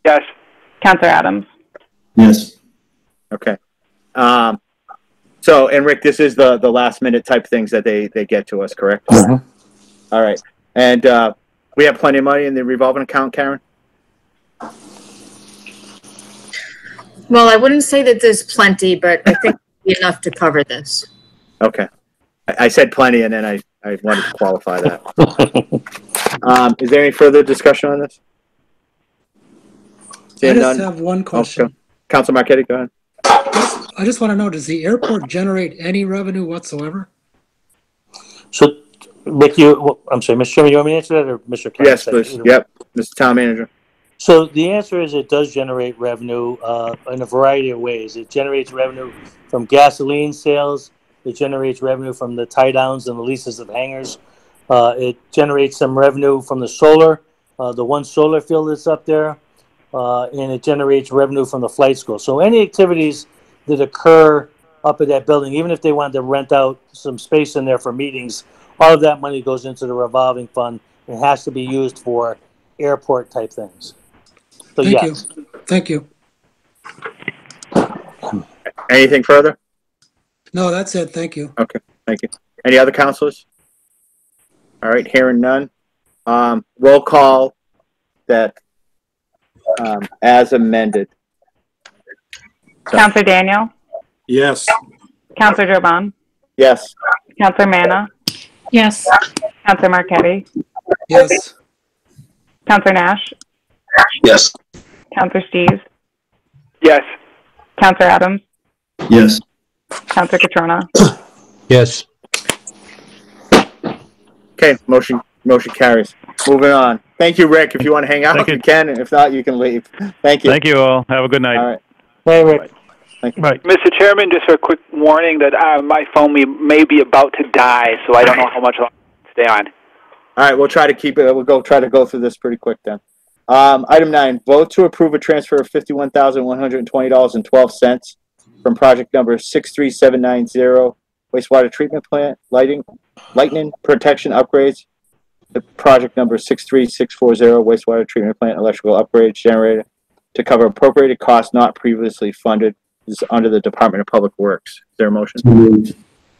Yes. Counselor Adams? Yes. Okay. Um, so, and Rick, this is the, the last minute type things that they, they get to us, correct? All right. And, uh, we have plenty of money in the revolving account, Karen? Well, I wouldn't say that there's plenty, but I think enough to cover this. Okay. I, I said plenty and then I, I wanted to qualify that. Um, is there any further discussion on this? I just none? have one question. Council Marquetti, go ahead. I just want to know, does the airport generate any revenue whatsoever? So, Rick, you, well, I'm sorry, Mr. Chairman, you want me to answer that or Mr. Yes, Clements? please. Yep. Mr. Town Manager. So the answer is it does generate revenue uh, in a variety of ways. It generates revenue from gasoline sales. It generates revenue from the tie downs and the leases of hangars. Uh, it generates some revenue from the solar, uh, the one solar field that's up there, uh, and it generates revenue from the flight school. So any activities that occur up at that building, even if they wanted to rent out some space in there for meetings, all of that money goes into the revolving fund. It has to be used for airport type things. So Thank yes. you. Thank you. Anything further? No, that's it. Thank you. Okay. Thank you. Any other councilors? All right, hearing none. Um, roll call that, um, as amended. So- Counselor Daniel? Yes. Counselor Jovan? Yes. Counselor Manna? yes, Counselor Marquetti? Yes, Counselor Nash? Yes. Counselor Steves? Yes. Counselor Adams? Yes. Counselor Catrona? Yes. Okay, motion, motion carries. Moving on. Thank you, Rick. If you want to hang out, Thank you you. can. If not, you can leave. Thank you. Thank you all. Have a good night. All right. Hey, Rick. Bye. Mr. Chairman, just a quick warning that uh, my phone may, may be about to die, so I don't know how much longer to stay on. All right, we'll try to keep it, we'll go, try to go through this pretty quick then. Um, item nine, vote to approve a transfer of fifty-one thousand, one hundred and twenty dollars and twelve cents from project number six-three-seven-nine-zero wastewater treatment plant lighting, lightning protection upgrades. The project number six-three-six-four-zero wastewater treatment plant electrical upgrades generator to cover appropriated costs not previously funded. Is under the Department of Public Works. Is there a motion? So moved.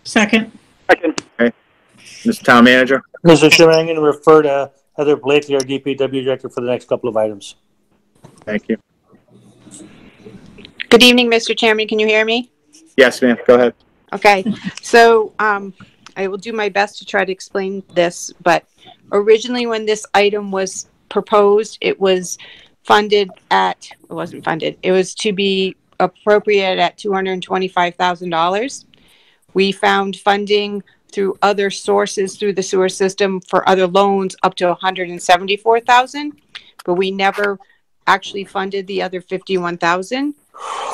second, Second. Mr. Town Manager? Mr. Chairman, I'm going to refer to Heather Blakely, our DPW director, for the next couple of items. Thank you. Good evening, Mr. Chairman. Can you hear me? Yes, ma'am, go ahead. Okay, so um, I will do my best to try to explain this, but originally when this item was proposed, it was funded at, it wasn't funded, it was to be appropriate at two hundred and twenty-five thousand dollars. We found funding through other sources through the sewer system for other loans up to hundred and seventy-four thousand, but we never actually funded the other fifty-one thousand.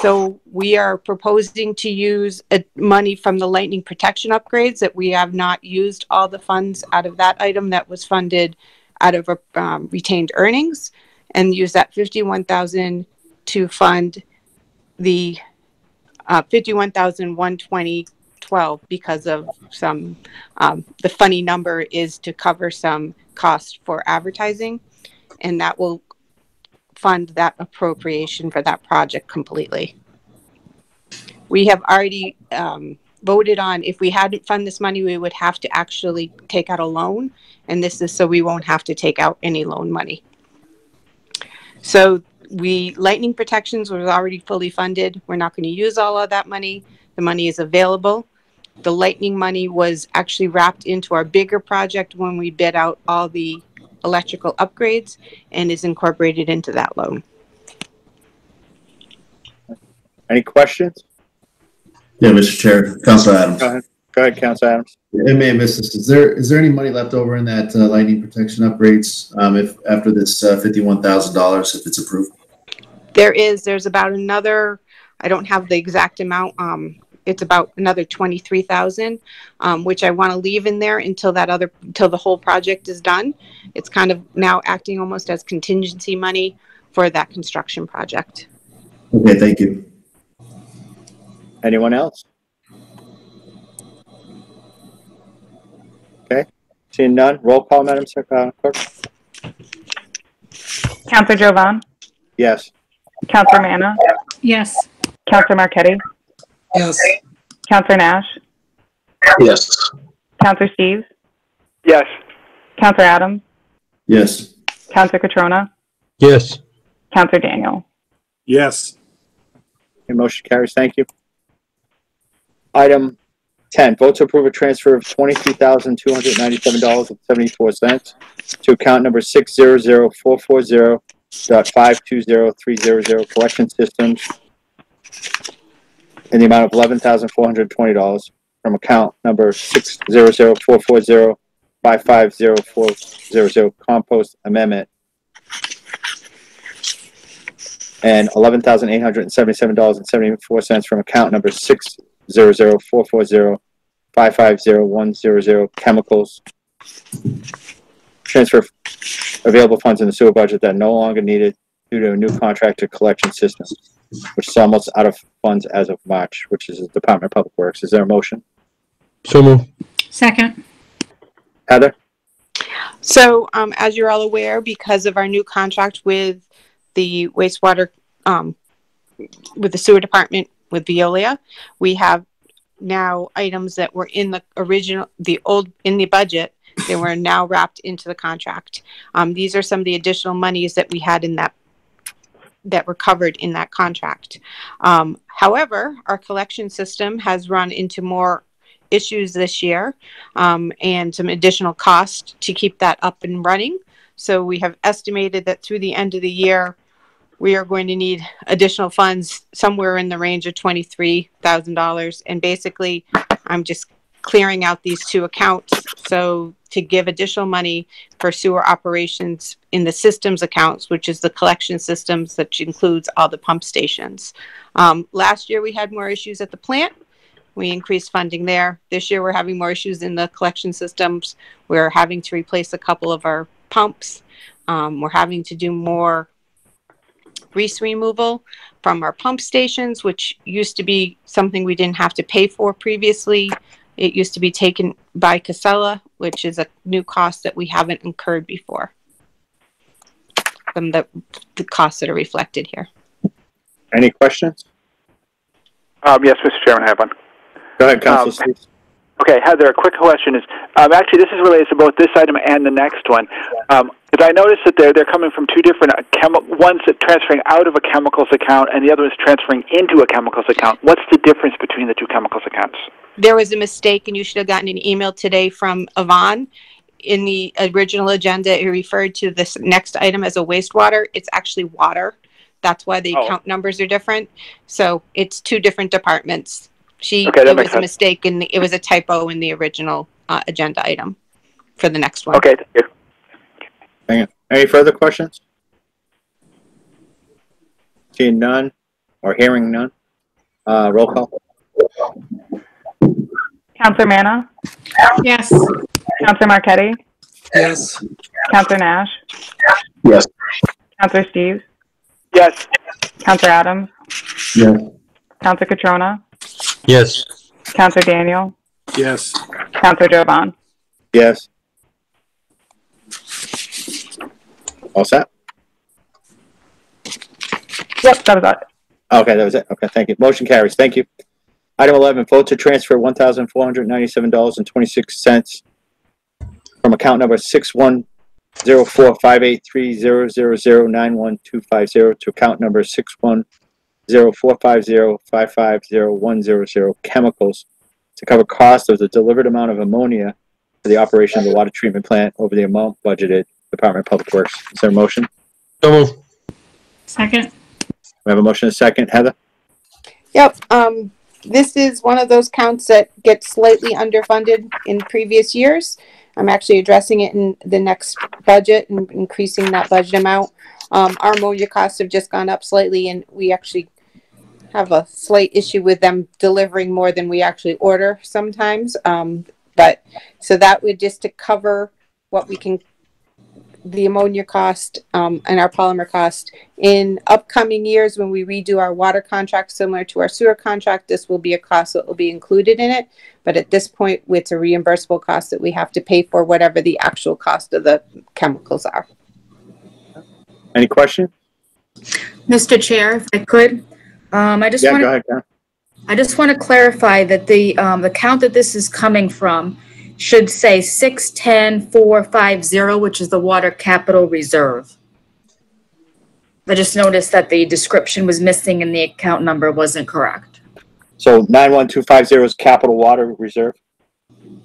So we are proposing to use uh, money from the lightning protection upgrades that we have not used all the funds out of that item that was funded out of um, retained earnings and use that fifty-one thousand to fund the uh, fifty-one thousand one twenty twelve because of some, um, the funny number is to cover some cost for advertising. And that will fund that appropriation for that project completely. We have already um, voted on, if we hadn't fund this money, we would have to actually take out a loan. And this is so we won't have to take out any loan money. So we, lightning protections was already fully funded. We're not going to use all of that money. The money is available. The lightning money was actually wrapped into our bigger project when we bid out all the electrical upgrades and is incorporated into that loan. Any questions? Yeah, Mr. Chair, Council Adams. Go ahead, go ahead, Council Adams. I may have missed this. Is there, is there any money left over in that uh, lightning protection upgrades, um, if, after this uh, fifty-one thousand dollars, if it's approved? There is, there's about another, I don't have the exact amount, um, it's about another twenty-three thousand, um, which I want to leave in there until that other, until the whole project is done. It's kind of now acting almost as contingency money for that construction project. Okay, thank you. Anyone else? Okay, seeing none, roll call, Madam Sec- uh, Clerk? Counselor Jovan, Yes. Counselor Manna, Yes. Counselor Marquetti, Yes. Counselor Nash, Yes. Counselor Steve? Yes. Counselor Adams, Yes. Counselor Catrona, Yes. Counselor Daniel. Yes. Your motion carries, thank you. Item ten, vote to approve a transfer of twenty-three thousand, two hundred ninety-seven dollars and seventy-four cents to account number six zero zero four four zero dot five two zero three zero zero collection systems in the amount of eleven thousand, four hundred twenty dollars from account number six zero zero four four zero five five zero four zero zero compost amendment and eleven thousand eight hundred and seventy-seven dollars and seventy-four cents from account number six zero zero four four zero five five zero one zero zero chemicals. Transfer available funds in the sewer budget that are no longer needed due to a new contracted collection system, which is almost out of funds as of March, which is the Department of Public Works. Is there a motion? So move. Second. Heather? So, um, as you're all aware, because of our new contract with the wastewater, um, with the sewer department with Veolia, we have now items that were in the original, the old, in the budget, they were now wrapped into the contract. Um, these are some of the additional monies that we had in that, that were covered in that contract. Um, however, our collection system has run into more issues this year um, and some additional cost to keep that up and running. So we have estimated that through the end of the year, we are going to need additional funds somewhere in the range of twenty-three thousand dollars. And basically, I'm just clearing out these two accounts. So to give additional money for sewer operations in the systems accounts, which is the collection systems, which includes all the pump stations. Um, last year, we had more issues at the plant. We increased funding there. This year, we're having more issues in the collection systems. We're having to replace a couple of our pumps. Um, we're having to do more grease removal from our pump stations, which used to be something we didn't have to pay for previously. It used to be taken by Casella, which is a new cost that we haven't incurred before. From the, the costs that are reflected here. Any questions? Um, yes, Mr. Chairman, I have one. Go ahead, Council Um, Steves. Okay, Heather, a quick question is, um, actually, this is related to both this item and the next one. Um, but I noticed that they're, they're coming from two different uh, chemi- one's transferring out of a chemicals account and the other is transferring into a chemicals account. What's the difference between the two chemicals accounts? There was a mistake and you should have gotten an email today from Yvonne. in the original agenda, it referred to this next item as a wastewater. It's actually water. That's why the Oh. account numbers are different. So it's two different departments. She, Okay, that it was makes a sense. mistake and it was a typo in the original uh, agenda item for the next one. Okay, thank you. Hang on. Any further questions? Seeing none or hearing none? Uh, roll call? Counselor Manna, Yes. Counselor Marquetti, Yes. Counselor Nash, Yes. Counselor Steves, Yes. Counselor Adams, Yeah. Counselor Catrona, Yes. Counselor Daniel, Yes. Counselor Jovan. Yes. All set? Yep, that was it. Okay, that was it. Okay, thank you. Motion carries. Thank you. Item eleven, vote to transfer one thousand four hundred ninety-seven dollars and twenty-six cents from account number six one zero four five eight three zero zero zero nine one two five zero to account number six one zero four five zero five five zero one zero zero chemicals to cover cost of the delivered amount of ammonia for the operation of the water treatment plant over the amount budgeted Department of Public Works. Is there a motion? So moved. Second. We have a motion and a second. Heather? Yep, um, this is one of those counts that gets slightly underfunded in previous years. I'm actually addressing it in the next budget and increasing that budget amount. Um, our ammonia costs have just gone up slightly and we actually have a slight issue with them delivering more than we actually order sometimes. Um, but, so that would just to cover what we can, the ammonia cost, um, and our polymer cost in upcoming years, when we redo our water contract similar to our sewer contract, this will be a cost that will be included in it. But at this point, it's a reimbursable cost that we have to pay for whatever the actual cost of the chemicals are. Any question? Mr. Chair, if I could, um, I just Yeah, want to. I just want to clarify that the, um, account that this is coming from should say six ten four five zero, which is the Water Capital Reserve. I just noticed that the description was missing and the account number wasn't correct. So nine one two five zero is Capital Water Reserve.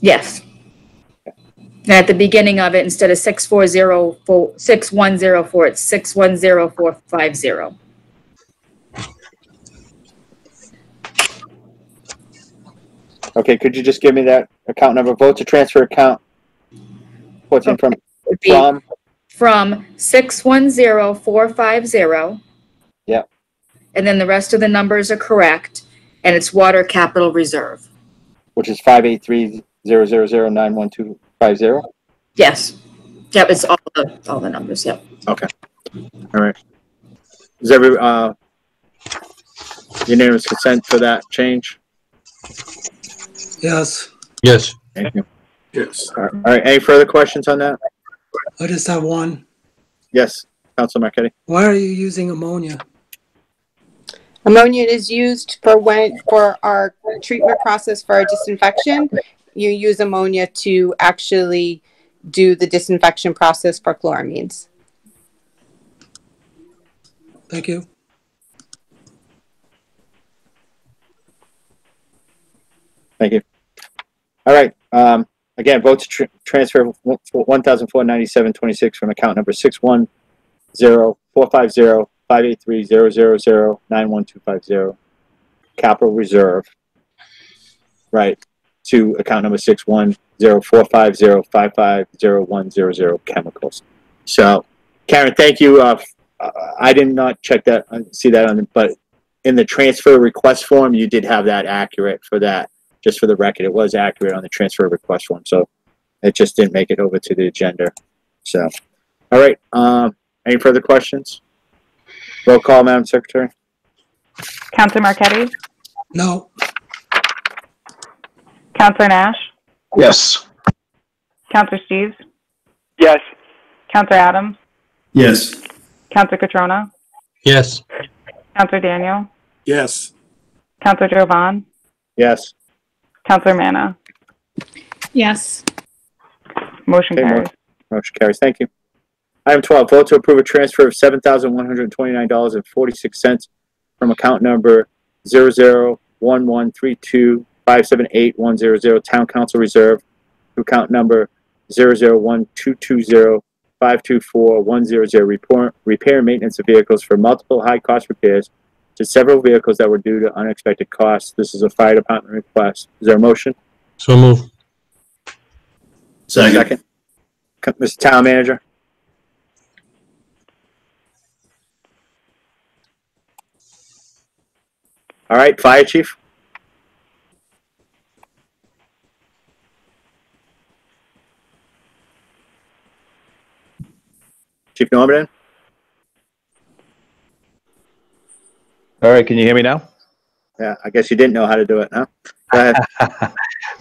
Yes. And at the beginning of it, instead of six four zero four, six one zero four, it's six one zero four five zero. Okay, could you just give me that account number? Vote to transfer account. What's in from, Would be from, from six one zero four five zero. Yep. And then the rest of the numbers are correct, and it's Water Capital Reserve. which is five eight three zero zero zero nine one two five zero? Yes. Yep, it's all the, all the numbers, yep. Okay. All right. Is every, uh, unanimous consent for that change? Yes. Yes. Thank you. Yes. All right, any further questions on that? I just have one. Yes, Council Marquetti? Why are you using ammonia? Ammonia is used for when, for our treatment process for our disinfection. You use ammonia to actually do the disinfection process for chloramines. Thank you. Thank you. All right, um, again, vote to tr- transfer one thousand four ninety-seven twenty-six from account number six one zero four five zero five eight three zero zero zero nine one two five zero capital reserve, right, to account number six one zero four five zero five five zero one zero zero chemicals. So, Karen, thank you. Uh, I did not check that, uh, see that on, but in the transfer request form, you did have that accurate for that just for the record, it was accurate on the transfer request form, so it just didn't make it over to the agenda. So, all right, um, any further questions? Roll call, Madam Secretary? Counselor Marquetti, No. Counselor Nash, Yes. Counselor Steves, Yes. Counselor Adams, Yes. Counselor Catrona, Yes. Counselor Daniel, Yes. Counselor Jovan, Yes. Counselor Manna. Yes. Motion Okay, carries. Motion carries, thank you. Item twelve, vote to approve a transfer of seven thousand one hundred twenty-nine dollars and forty-six cents from account number zero zero one one three two five seven eight one zero zero Town Council Reserve to account number zero zero one two two zero five two four one zero zero report, repair and maintenance of vehicles for multiple high-cost repairs to several vehicles that were due to unexpected costs. This is a fire department request. Is there a motion? So move. Second. Co- Mr. Town Manager? All right, Fire Chief? Chief Norman? All right, can you hear me now? Yeah, I guess you didn't know how to do it, huh?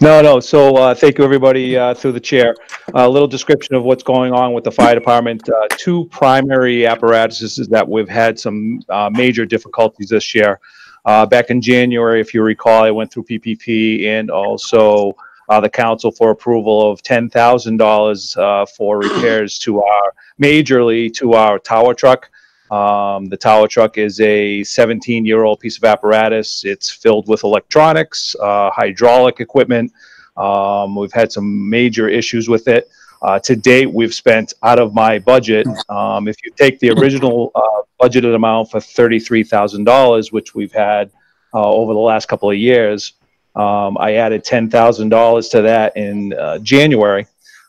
No, no. So, uh, thank you, everybody, uh, through the chair. A little description of what's going on with the fire department. Uh, two primary apparatuses is that we've had some, uh, major difficulties this year. Uh, back in January, if you recall, I went through PPP and also, uh, the council for approval of ten thousand dollars, uh, for repairs to our, majorly to our tower truck. Um, the tower truck is a 17 year old piece of apparatus. It's filled with electronics, uh, hydraulic equipment. Um, we've had some major issues with it. Uh, to date, we've spent out of my budget. Um, if you take the original uh, budgeted amount for $33,000, which we've had uh, over the last couple of years, um, I added $10,000 to that in uh, January.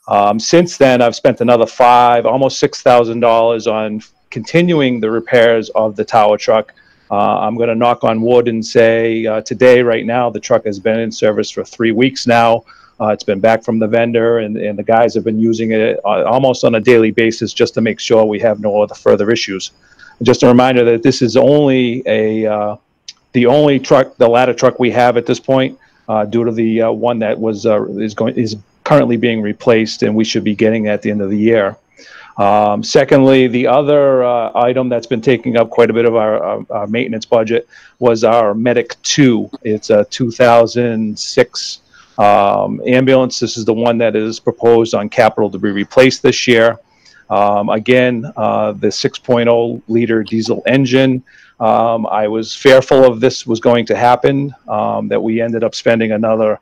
Um, since then, I've spent another five, almost six thousand dollars on continuing the repairs of the tower truck. Uh, I'm going to knock on wood and say uh, today, right now, the truck has been in service for three weeks now. Uh, it's been back from the vendor, and, and the guys have been using it uh, almost on a daily basis just to make sure we have no other further issues. Just a reminder that this is only a uh, the only truck, the ladder truck we have at this point, uh, due to the one that was is going is currently being replaced, and we should be getting at the end of the year. Um, secondly, the other uh, item that's been taking up quite a bit of our, our, our maintenance budget was our Medic 2. It's a 2006 um, ambulance. This is the one that is proposed on capital to be replaced this year. Um, again, uh, the 6.0 liter diesel engine. Um, I was fearful of this was going to happen, um, that we ended up spending another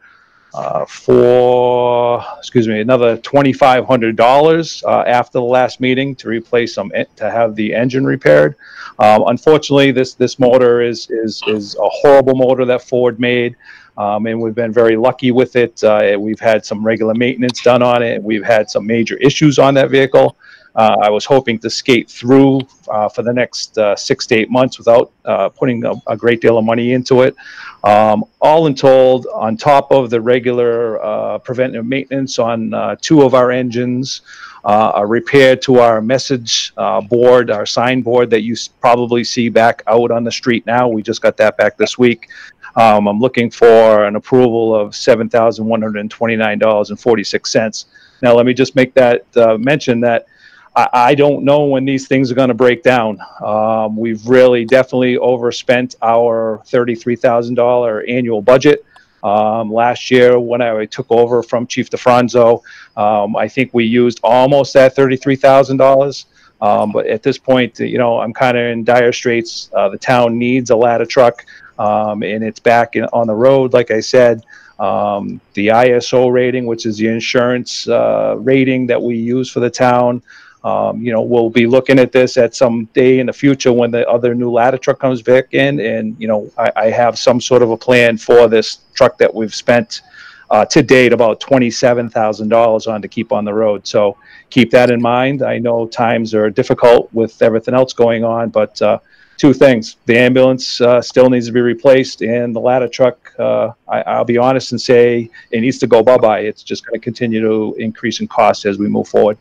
uh, for, excuse me, another twenty-five hundred dollars uh, after the last meeting to replace some, en- to have the engine repaired. Um, unfortunately, this this motor is is is a horrible motor that Ford made. Um, and we've been very lucky with it. Uh, we've had some regular maintenance done on it. We've had some major issues on that vehicle. Uh, I was hoping to skate through uh, for the next uh, six to eight months without uh, putting a, a great deal of money into it. Um, all in told, on top of the regular uh, preventive maintenance on uh, two of our engines, uh, a repair to our message uh, board, our sign board that you probably see back out on the street now. We just got that back this week. Um, I'm looking for an approval of seven thousand one hundred and twenty-nine dollars and forty-six cents. Now, let me just make that uh, mention that I, I don't know when these things are going to break down. Um, we've really definitely overspent our thirty-three thousand dollar annual budget. Um, last year, when I took over from Chief DeFranzo, um, I think we used almost that thirty-three thousand dollars. Um, but at this point, you know, I'm kind of in dire straits. Uh, the town needs a ladder truck, um, and it's back in, on the road, like I said. Um, the ISO rating, which is the insurance uh, rating that we use for the town, um, you know, we'll be looking at this at some day in the future when the other new ladder truck comes back in, and you know, I, I have some sort of a plan for this truck that we've spent uh, to date about twenty-seven thousand dollars on to keep on the road. So keep that in mind. I know times are difficult with everything else going on, but uh, two things: the ambulance uh, still needs to be replaced, and the ladder truck. Uh, I, I'll be honest and say it needs to go bye-bye. It's just going to continue to increase in cost as we move forward.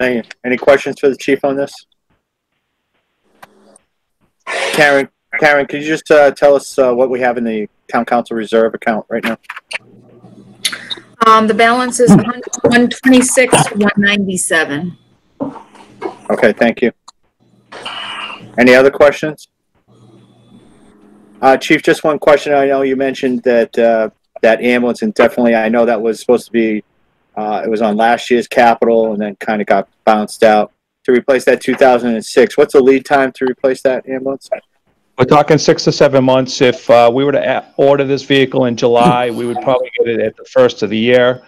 Thank you. Any questions for the chief on this? Karen, Karen, could you just uh, tell us uh, what we have in the town council reserve account right now? Um, the balance is one twenty-six, one ninety-seven. Okay, thank you. Any other questions? Uh, Chief, just one question. I know you mentioned that, uh, that ambulance and definitely, I know that was supposed to be, uh, it was on last year's capital and then kind of got bounced out. To replace that 2006, what's the lead time to replace that ambulance? We're talking six to seven months. If uh, we were to order this vehicle in July, we would probably get it at the first of the year.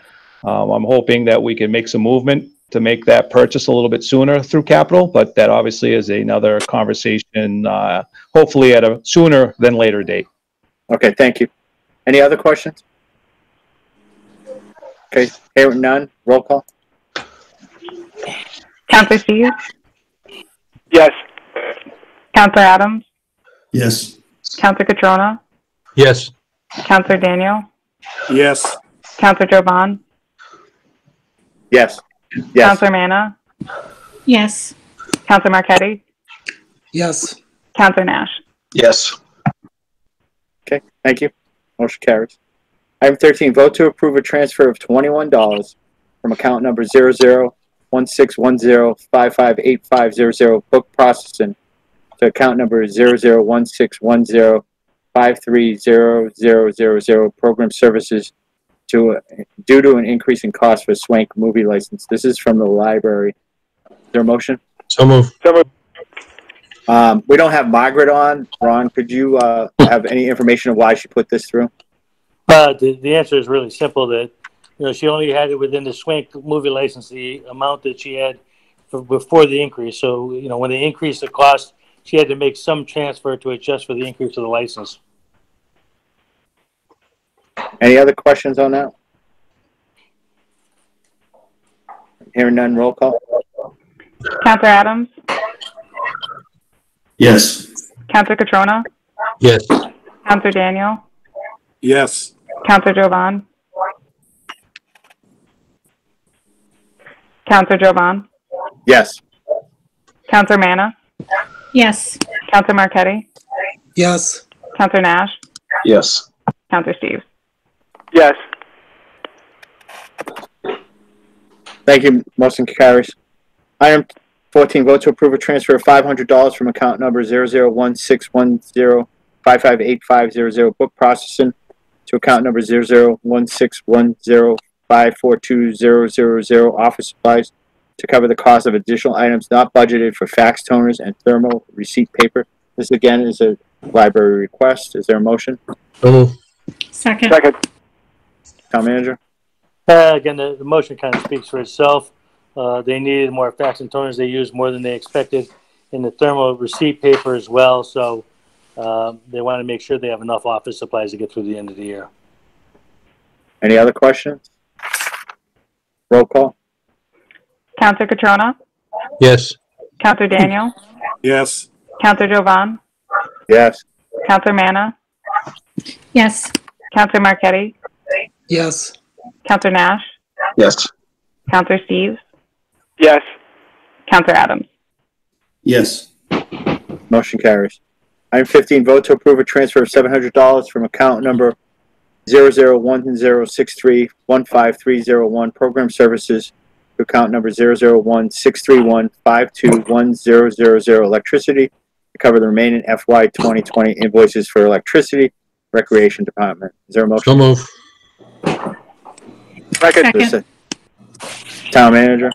Um, I'm hoping that we can make some movement to make that purchase a little bit sooner through capital, but that obviously is another conversation, uh, hopefully at a sooner than later date. Okay, thank you. Any other questions? Okay, hearing none, roll call? Counselor Steves? Yes. Counselor Adams? Yes. Counselor Catrona? Yes. Counselor Daniel? Yes. Counselor Jovan? Yes. Yes. Counselor Manna? Yes. Counselor Marquetti? Yes. Counselor Nash? Yes. Okay, thank you. Motion carries. Item thirteen, vote to approve a transfer of twenty-one dollars from account number zero zero one six one zero five five eight five zero zero book processing to account number zero zero one six one zero five three zero zero zero zero program services to, due to an increase in cost for Swank movie license. This is from the library. Is there a motion? So move. So moved. Um, we don't have Margaret on. Ron, could you, uh, have any information of why she put this through? Uh, the, the answer is really simple that, you know, she only had it within the Swank movie license, the amount that she had for, before the increase. So, you know, when they increased the cost, she had to make some transfer to adjust for the increase of the license. Any other questions on that? Hearing none, roll call. Counselor Adams? Yes. Counselor Catrona? Yes. Counselor Daniel? Yes. Counselor Jovan? Counselor Jovan? Yes. Counselor Manna? Yes. Counselor Marquetti? Yes. Counselor Nash? Yes. Counselor Steves? Yes. Thank you, motion carries. Item fourteen, vote to approve a transfer of five hundred dollars from account number zero zero one six one zero five five eight five zero zero book processing to account number zero zero one six one zero five four two zero zero zero office supplies to cover the cost of additional items not budgeted for fax toners and thermal receipt paper. This again is a library request. Is there a motion? So. Second. Second. Town manager? Uh, again, the, the motion kind of speaks for itself. Uh, they needed more fax and toners. They used more than they expected in the thermal receipt paper as well. So uh, they want to make sure they have enough office supplies to get through the end of the year. Any other questions? Roll call? Counselor Catrona? Yes. Counselor Daniel? Yes. Counselor Jovan? Yes. Counselor Manna? Yes. Counselor Marquetti? Yes. Counselor Nash? Yes. Counselor Steves? Yes. Counselor Adams? Yes. Motion carries. Item fifteen, vote to approve a transfer of seven hundred dollars from account number zero zero one zero six three one five three zero one program services to account number zero zero one six three one five two one zero zero zero electricity to cover the remaining FY twenty twenty invoices for electricity recreation department. Is there a motion? So move. Second. Second. Town manager?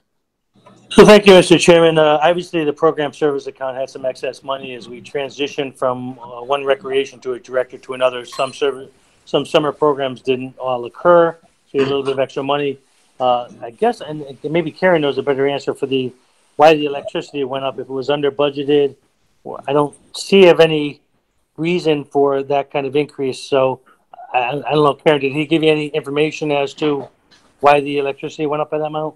So thank you, Mr. Chairman. Uh, obviously, the program service account had some excess money as we transitioned from uh, one recreation to a director to another. Some service, some summer programs didn't all occur, so had a little bit of extra money. Uh, I guess, and and maybe Karen knows a better answer for the why the electricity went up. If it was under budgeted, I don't see of any reason for that kind of increase. So I, I don't know, Karen, did he give you any information as to why the electricity went up by that amount?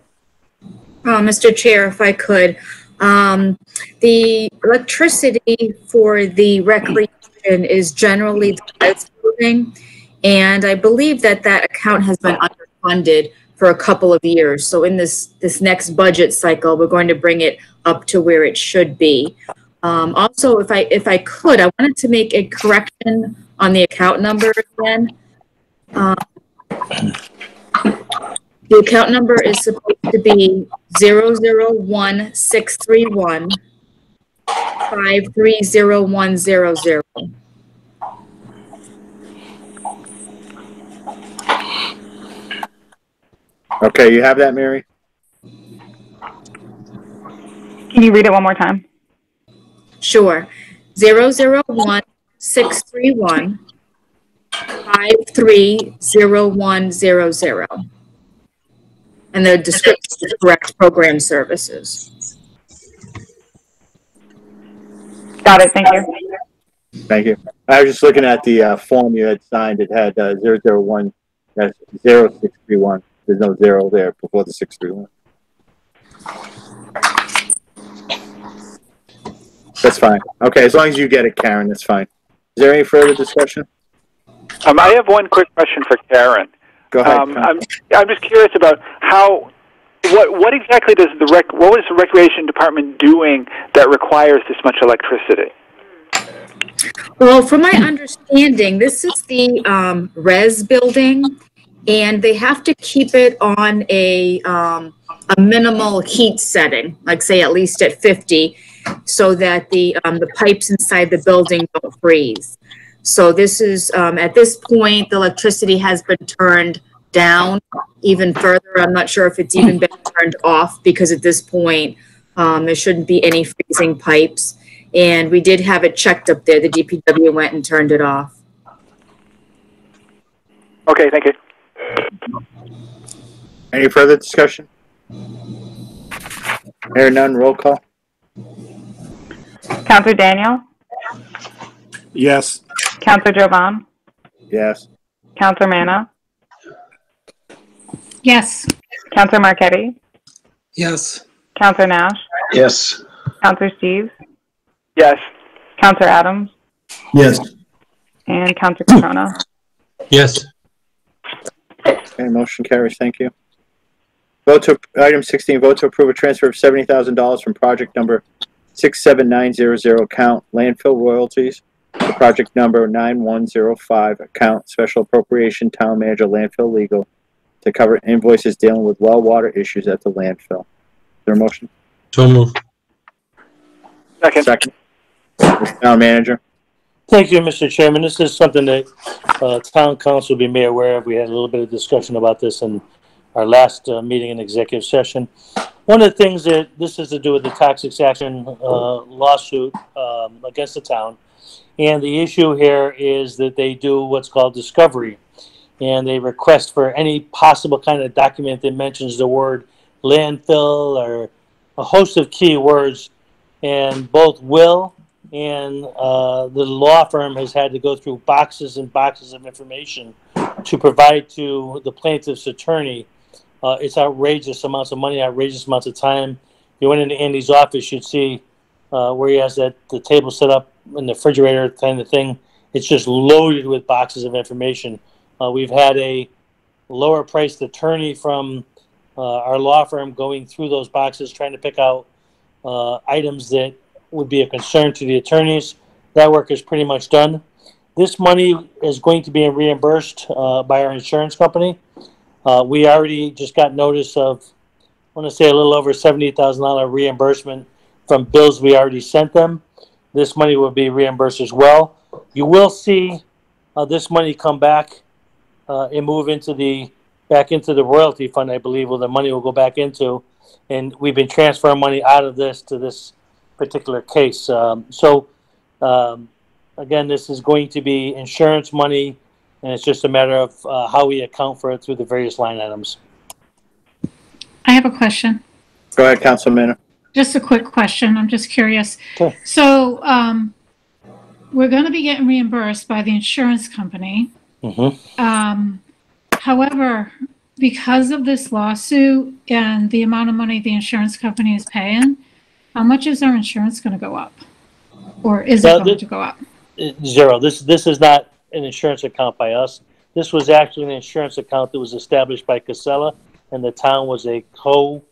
Uh, Mr. Chair, if I could, um, the electricity for the recreation is generally the lights building. And I believe that that account has been underfunded for a couple of years. So in this, this next budget cycle, we're going to bring it up to where it should be. Um, also, if I, if I could, I wanted to make a correction on the account number again. Um, The account number is supposed to be zero zero one six three one five three zero one zero zero. Okay, you have that, Mary? Can you read it one more time? Sure. Zero zero one six three one five three zero one zero zero. And the description is correct program services. Got it, thank you. Thank you. I was just looking at the, uh, form you had signed. It had, uh, zero zero one, that's zero six three one. There's no zero there before the six three one. That's fine. Okay, as long as you get it, Karen, that's fine. Is there any further discussion? Um, I have one quick question for Karen. Go ahead. Um, I'm, I'm just curious about how, what, what exactly does the rec, what was the recreation department doing that requires this much electricity? Well, from my understanding, this is the um, res building, and they have to keep it on a um, a minimal heat setting, like say at least at 50, so that the um, the pipes inside the building don't freeze. So this is um, at this point, the electricity has been turned down even further. I'm not sure if it's even been turned off because at this point, um, there shouldn't be any freezing pipes. And we did have it checked up there. The DPW went and turned it off. Okay, thank you. Any further discussion? Hearing none, roll call? Counselor Daniel, Yes. Counselor Jovan, Yes. Counselor Manna, Yes. Counselor Marquetti, Yes. Counselor Nash, Yes. Counselor Steves, Yes. Counselor Adams, Yes. and Counselor Catrona. Yes. Okay, motion carries. Thank you. Vote to, item sixteen, vote to approve a transfer of seventy thousand dollars from project number six seven nine zero zero account landfill royalties to project number nine one zero five account special appropriation town manager landfill legal to cover invoices dealing with well water issues at the landfill. Is there a motion? So move. Second. Second. Mr. Town manager? Thank you, Mr. Chairman. This is something that uh, town council will be made aware of. We had a little bit of discussion about this in our last uh, meeting in executive session. One of the things that this is to do with the toxic action uh, lawsuit um, against the town. And the issue here is that they do what's called discovery. And they request for any possible kind of document that mentions the word landfill or a host of key words. And both Will and uh, the law firm has had to go through boxes and boxes of information to provide to the plaintiff's attorney. Uh, it's outrageous amounts of money, outrageous amounts of time. If you went into Andy's office, you'd see uh, where he has that the table set up in the refrigerator kind of thing. It's just loaded with boxes of information. Uh, we've had a lower priced attorney from uh, our law firm going through those boxes, trying to pick out uh, items that would be a concern to the attorneys. That work is pretty much done. This money is going to be reimbursed uh, by our insurance company. Uh, we already just got notice of, I want to say a little over seventy thousand dollar reimbursement from bills we already sent them. This money will be reimbursed as well. You will see uh, this money come back uh, and move into the back into the royalty fund, I believe, where the money will go back into. And we've been transferring money out of this to this particular case. Um, so, um, again, this is going to be insurance money, and it's just a matter of uh, how we account for it through the various line items. I have a question. Go ahead, Councilman. Just a quick question. I'm just curious. Sure. So, um, we're going to be getting reimbursed by the insurance company. Mm-hmm. Um, however, because of this lawsuit and the amount of money the insurance company is paying, how much is our insurance going to go up? Or is it going the- to go up? Uh, Zero. This this is not an insurance account by us. This was actually an insurance account that was established by Casella, and the town was a co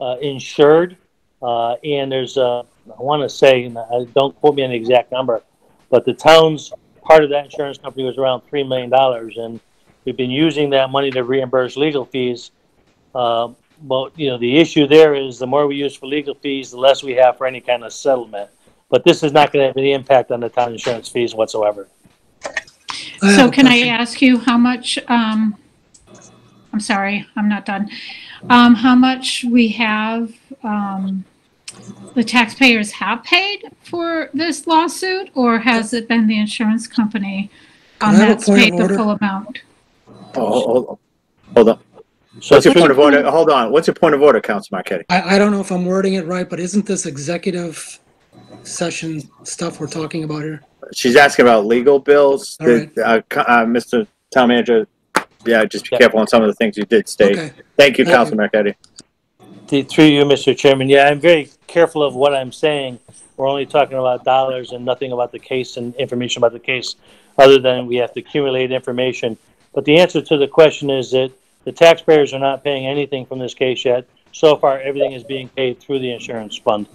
uh, insured. Uh, and there's uh, I want to say, and I don't quote me on the exact number, but the town's part of that insurance company was around three million dollars, and we've been using that money to reimburse legal fees. Uh, but you know, the issue there is the more we use for legal fees, the less we have for any kind of settlement. But this is not going to have any impact on the town insurance fees whatsoever. So can I ask you how much, um, I'm sorry, I'm not done. Um, how much we have, um, the taxpayers have paid for this lawsuit? Or has it been the insurance company um, Can I have a that's point of paid the order? full amount? Oh, hold, hold on. So What's your point of order? Hold on. What's your point of order, Council Marquetti? I, I don't know if I'm wording it right, but isn't this executive session stuff we're talking about here? She's asking about legal bills. All right. Uh, co- uh, Mr. Town Manager, yeah, just be careful on some of the things you did state. Okay. Thank you, Thank Council Marquetti. The- Through you, Mr. Chairman, yeah, I'm very careful of what I'm saying. We're only talking about dollars and nothing about the case and information about the case, other than we have to accumulate information. But the answer to the question is that the taxpayers are not paying anything from this case yet. So far, everything is being paid through the insurance fund.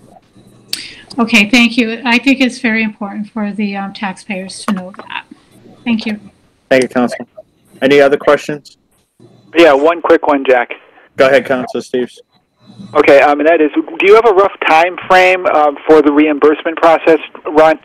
Okay, thank you. I think it's very important for the um, taxpayers to know that. Thank you. Thank you, Council. Any other questions? Yeah, one quick one, Jack. Go ahead, Council Steves. Okay, um, and that is, do you have a rough time frame um, for the reimbursement process, Ron?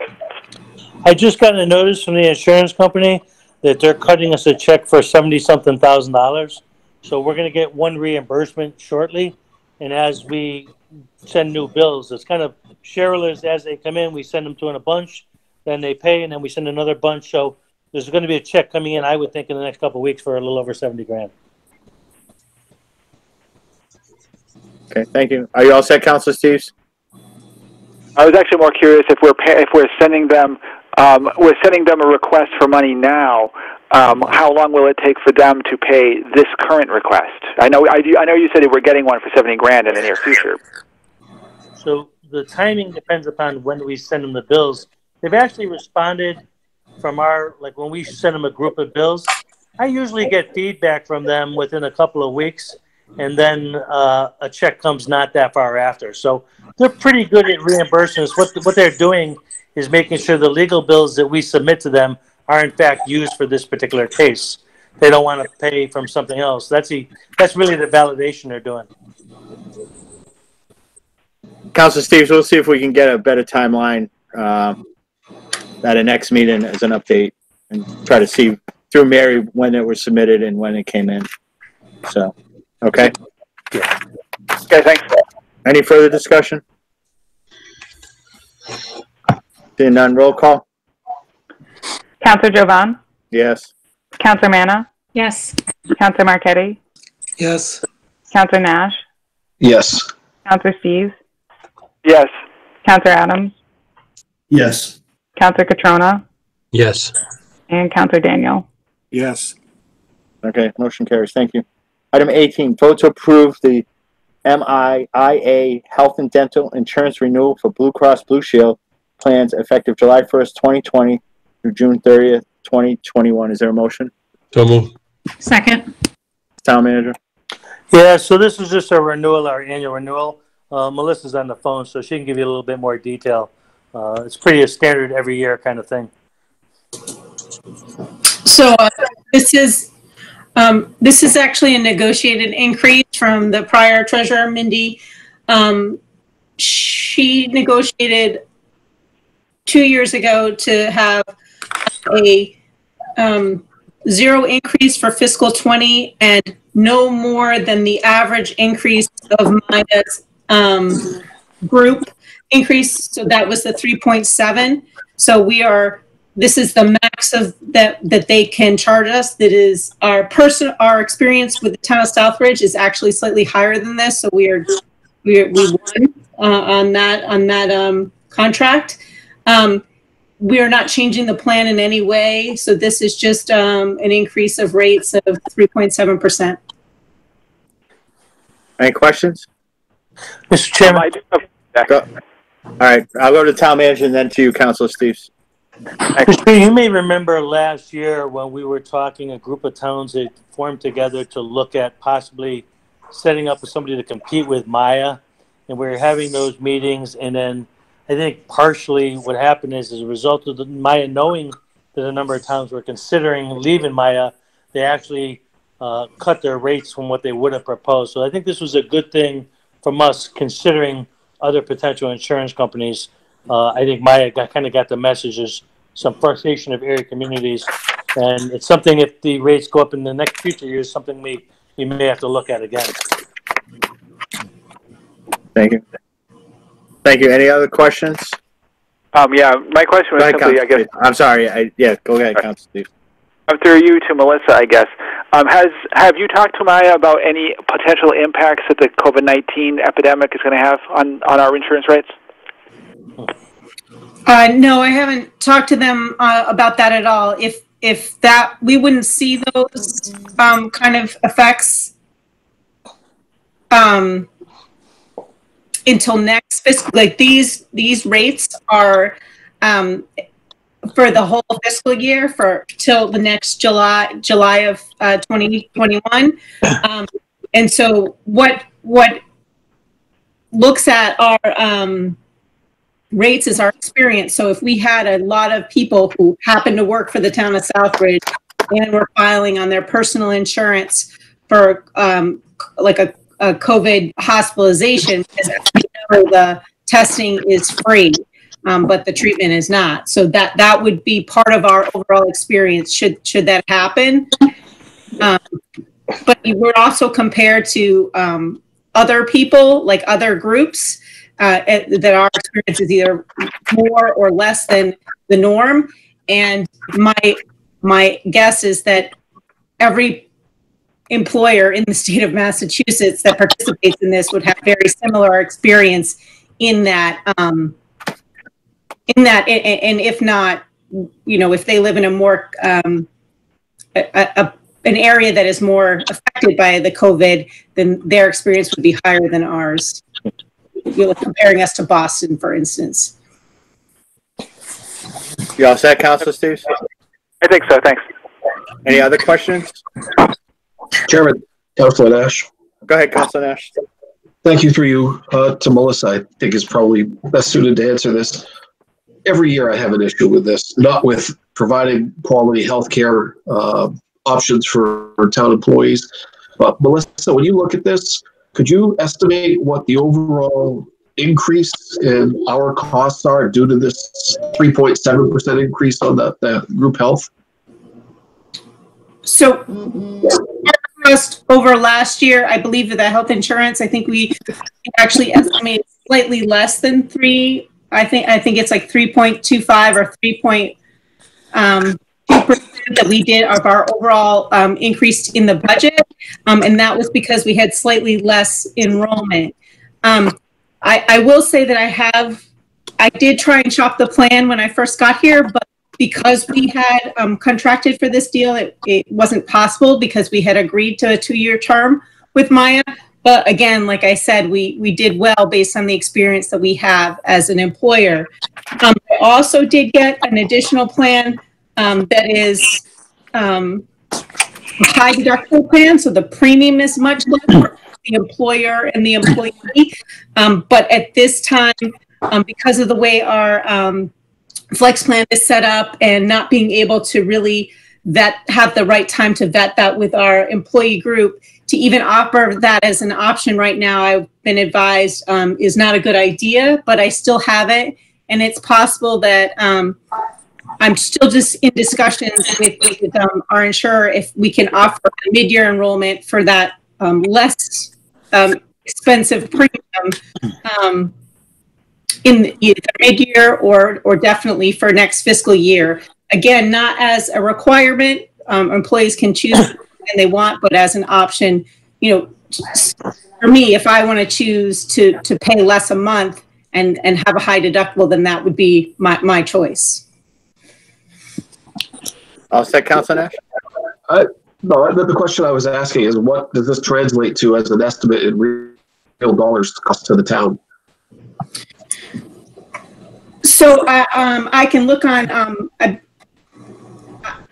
I just got a notice from the insurance company that they're cutting us a check for seventy-something thousand dollars. So we're gonna get one reimbursement shortly, and as we send new bills, it's kind of shareholders as they come in, we send them to in a bunch, then they pay, and then we send another bunch, so there's gonna be a check coming in, I would think, in the next couple of weeks for a little over seventy grand. Okay, thank you. Are you all set, Council Steves? I was actually more curious if we're pay, if we're sending them um, we're sending them a request for money now. Um, how long will it take for them to pay this current request? I know I, do- I know you said that we're getting one for seventy grand in the near future. So the timing depends upon when we send them the bills. They've actually responded from our, like when we send them a group of bills, I usually get feedback from them within a couple of weeks. And then uh, a check comes not that far after. So they're pretty good at reimbursing us. What, what they're doing is making sure the legal bills that we submit to them are in fact used for this particular case. They don't want to pay from something else. That's the, that's really the validation they're doing. Council Steves, we'll see if we can get a better timeline, um, at a next meeting as an update and try to see through Mary when it was submitted and when it came in. So, okay? Okay, thanks. Any further discussion? Seeing none, roll call? Counselor Jovan, Yes. Counselor Manna, Yes. Counselor Marquetti, Yes. Counselor Nash, Yes. Counselor Steves, Yes. Counselor Adams, Yes. Counselor Catrona, Yes. and Counselor Daniel. Yes. Okay, motion carries. Thank you. Item 18, vote to approve the MIIA Health and Dental Insurance Renewal for Blue Cross Blue Shield plans effective July 1st, 2020 through June 30th, 2021. Is there a motion? So move. Second. Town manager? Yeah, so this is just a renewal, our annual renewal. Uh, Melissa's on the phone, so she can give you a little bit more detail. Uh, it's pretty a standard every year kind of thing. So uh, this is, um, this is actually a negotiated increase from the prior treasurer, Mindy. Um, She negotiated two years ago to have a um, zero increase for fiscal 20 and no more than the average increase of MIIA's um, group increase. So that was the 3.7. So we are this is the max of that that they can charge us that is our person our experience with the town of Southbridge is actually slightly higher than this so we are we are, we won uh, on that on that um, contract um, we are not changing the plan in any way so this is just um, an increase of rates of 3.7 percent Any questions? Mr. Chairman, I do Go. All right, I'll go to town manager and then to you, Councilor Steves. You may remember last year when we were talking, a group of towns had formed together to look at possibly setting up somebody to compete with MIIA. And we were having those meetings and then I think partially what happened is as a result of the MIIA knowing that a number of towns were considering leaving MIIA, they actually uh, cut their rates from what they would have proposed. So I think this was a good thing from us considering other potential insurance companies. Uh, I think MIIA got, kind of got the message. There's some frustration of area communities, and it's something if the rates go up in the next future years, something we we may have to look at again. Thank you. Thank you. Any other questions? Um, yeah, my question was ahead, simply, I guess. I'm sorry, I, yeah, go ahead, Councilor Steves. Um, through you to Melissa, I guess. Um, has have you talked to MIIA about any potential impacts that the COVID nineteen epidemic is going to have on on our insurance rates? Uh, no, I haven't talked to them uh, about that at all. If if that we wouldn't see those um, kind of effects um, until next fiscal. Like these these rates are um, for the whole fiscal year for till the next July July of uh, 2021. Um, and so what what looks at our um, rates is our experience. So if we had a lot of people who happen to work for the town of Southbridge and were filing on their personal insurance for um, like a, a COVID hospitalization, because know, the testing is free, um, but the treatment is not. So that that would be part of our overall experience. Should should that happen? Um, but we're also compared to um, other people, like other groups uh, that our experience is either more or less than the norm. And my my guess is that every employer in the state of Massachusetts that participates in this would have very similar experience in that um, in that, and if not, you know, if they live in a more um, a, a, an area that is more affected by the COVID, then their experience would be higher than ours. You know, comparing us to Boston, for instance. You all set, Counselor Steves? I think so. Thanks. Any other questions? Chairman, Councilor Nash. Go ahead, Counselor Nash. Thank you through you uh, to Melissa. I think is probably best suited to answer this. Every year I have an issue with this, not with providing quality healthcare uh, options for, for town employees. But Melissa, when you look at this, could you estimate what the overall increase in our costs are due to this 3.7% increase on the, the group health? So just over last year, I believe that the health insurance, I think we actually estimated slightly less than three. I think, I think it's like 3.25 or 3 point, um, 2% that we did of our overall, um, increase in the budget. Um, and that was because we had slightly less enrollment. Um, I, I will say that I have, I did try and shop the plan when I first got here, but because we had um, contracted for this deal, it, it wasn't possible because we had agreed to a two-year term with MIIA. But again, like I said, we, we did well based on the experience that we have as an employer. Um, I also did get an additional plan um, that is um, high deductible plan, so the premium is much lower for the employer and the employee. Um, but at this time, um, because of the way our um, flex plan is set up and not being able to really vet, have the right time to vet that with our employee group, to even offer that as an option right now, I've been advised um, is not a good idea, but I still have it. And it's possible that um, I'm still just in discussions with, with um, our insurer if we can offer a mid-year enrollment for that um, less um, expensive premium um, in either mid-year or, or definitely for next fiscal year. Again, not as a requirement, um, employees can choose when they want, but as an option, you know, for me, if I want to choose to, to pay less a month and, and have a high deductible, then that would be my, my choice. All set, Counselor Nash? I, no, the, the question I was asking is what does this translate to as an estimate in real dollars cost to the town? So I, um, I can look on, um, I,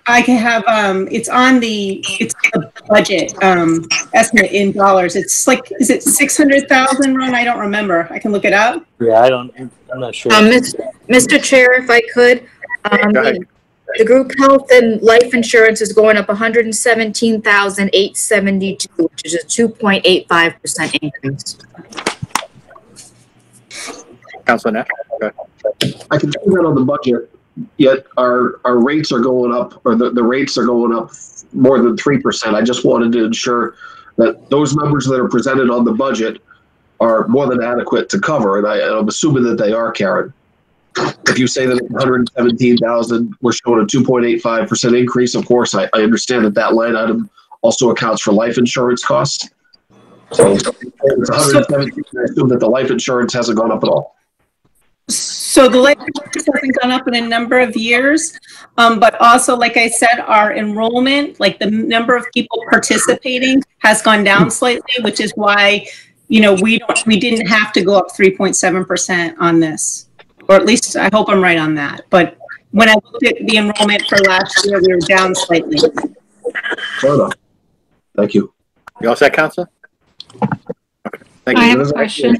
I can have, um, it's on the, it's on the budget, um, estimate in dollars. It's like, is it 600,000, Ron? I don't remember. I can look it up. Yeah, I don't, I'm not sure. Um, Mis- Mr. Chair, if I could, um, Go ahead. The the group health and life insurance is going up hundred and seventeen thousand eight seventy-two, which is a two point eight five percent increase. Counselor Nash? Go ahead. I can see that on the budget, yet our, our rates are going up, or the, the rates are going up more than three percent. I just wanted to ensure that those numbers that are presented on the budget are more than adequate to cover, and I, and I'm assuming that they are, Karen. If you say that 117,000, we're showing a 2.85% increase. Of course, I, I understand that that line item also accounts for life insurance costs. So it's 117, I assume that the life insurance hasn't gone up at all. So the life insurance hasn't gone up in a number of years, um, but also, like I said, our enrollment, like the number of people participating, has gone down slightly, which is why, you know, we don't, we didn't have to go up 3.7% on this, or at least I hope I'm right on that. But when I looked at the enrollment for last year, we were down slightly. Fair enough. Thank you. You all set, Council? Okay, thank I you. have a question.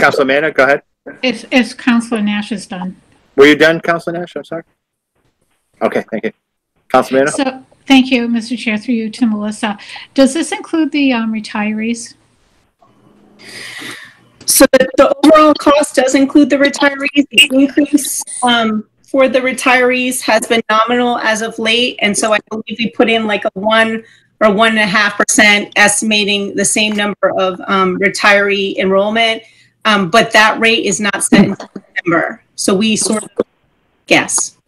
Council Manna, go ahead. If, if Counselor Nash is done. Were you done, Council Nash? I'm sorry. Okay, thank you. Council Manna? So, thank you, Mr. Chair, through you to Melissa. Does this include the um, retirees? So the, overall cost does include the retirees. The increase um, for the retirees has been nominal as of late, and so I believe we put in like a one or one and a half percent estimating the same number of um, retiree enrollment. Um, but that rate is not set in September, so we sort of guess.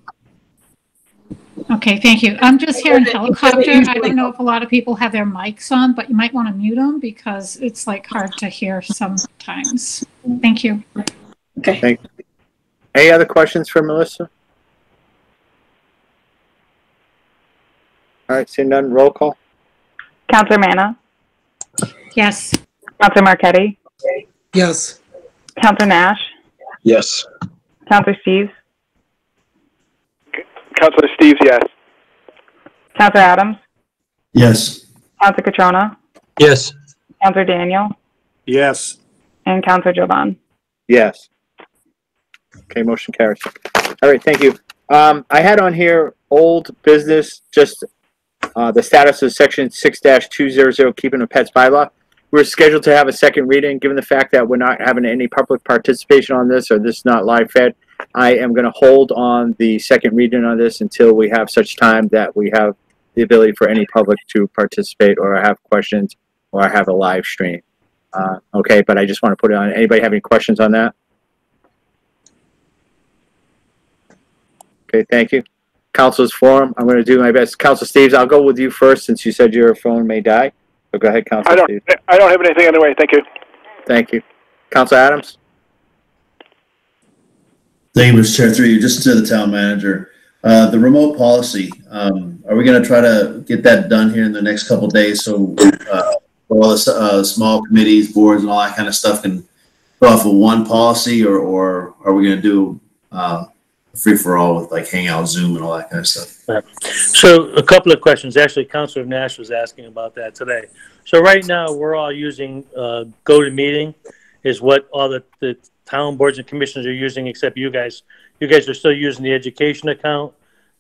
Okay, thank you. I'm just hearing helicopter. I don't know if a lot of people have their mics on, but you might want to mute them because it's like hard to hear sometimes. Thank you. Okay. Thank Any other questions for Melissa? All right, seeing none, roll call. Counselor Manna, Yes. Counselor Marquetti, Yes. Counselor Nash, Yes. Counselor Steves, Counselor Steves, yes. Counselor Adams, Yes. Counselor Catrona, Yes. Counselor Daniel, Yes. and Counselor Jovan. Yes. Okay, motion carries. All right, thank you. Um, I had on here old business, just, uh, the status of section six two zero zero, keeping the pets bylaw. We're scheduled to have a second reading, given the fact that we're not having any public participation on this, or this is not live fed. I am gonna hold on the second reading on this until we have such time that we have the ability for any public to participate or have questions or I have a live stream. Uh, okay, but I just want to put it on. Anybody have any questions on that? Okay, thank you. Council's forum, I'm going to do my best. Council Steves, I'll go with you first since you said your phone may die. So go ahead, Council I don't, Steves. I don't have anything anyway, thank you. Thank you. Council Adams? Thank you, Mr. Chair, through you, just to the town manager. Uh, the remote policy, um, are we gonna try to get that done here in the next couple days so, uh, all the, uh, small committees, boards and all that kind of stuff can go off of one policy or, or are we gonna do, uh, free for all with like Hangout, Zoom and all that kind of stuff? So a couple of questions. Actually, Councilor Nash was asking about that today. So right now, we're all using uh, GoToMeeting is what all the, the town boards and commissions are using, except you guys. You guys are still using the education account.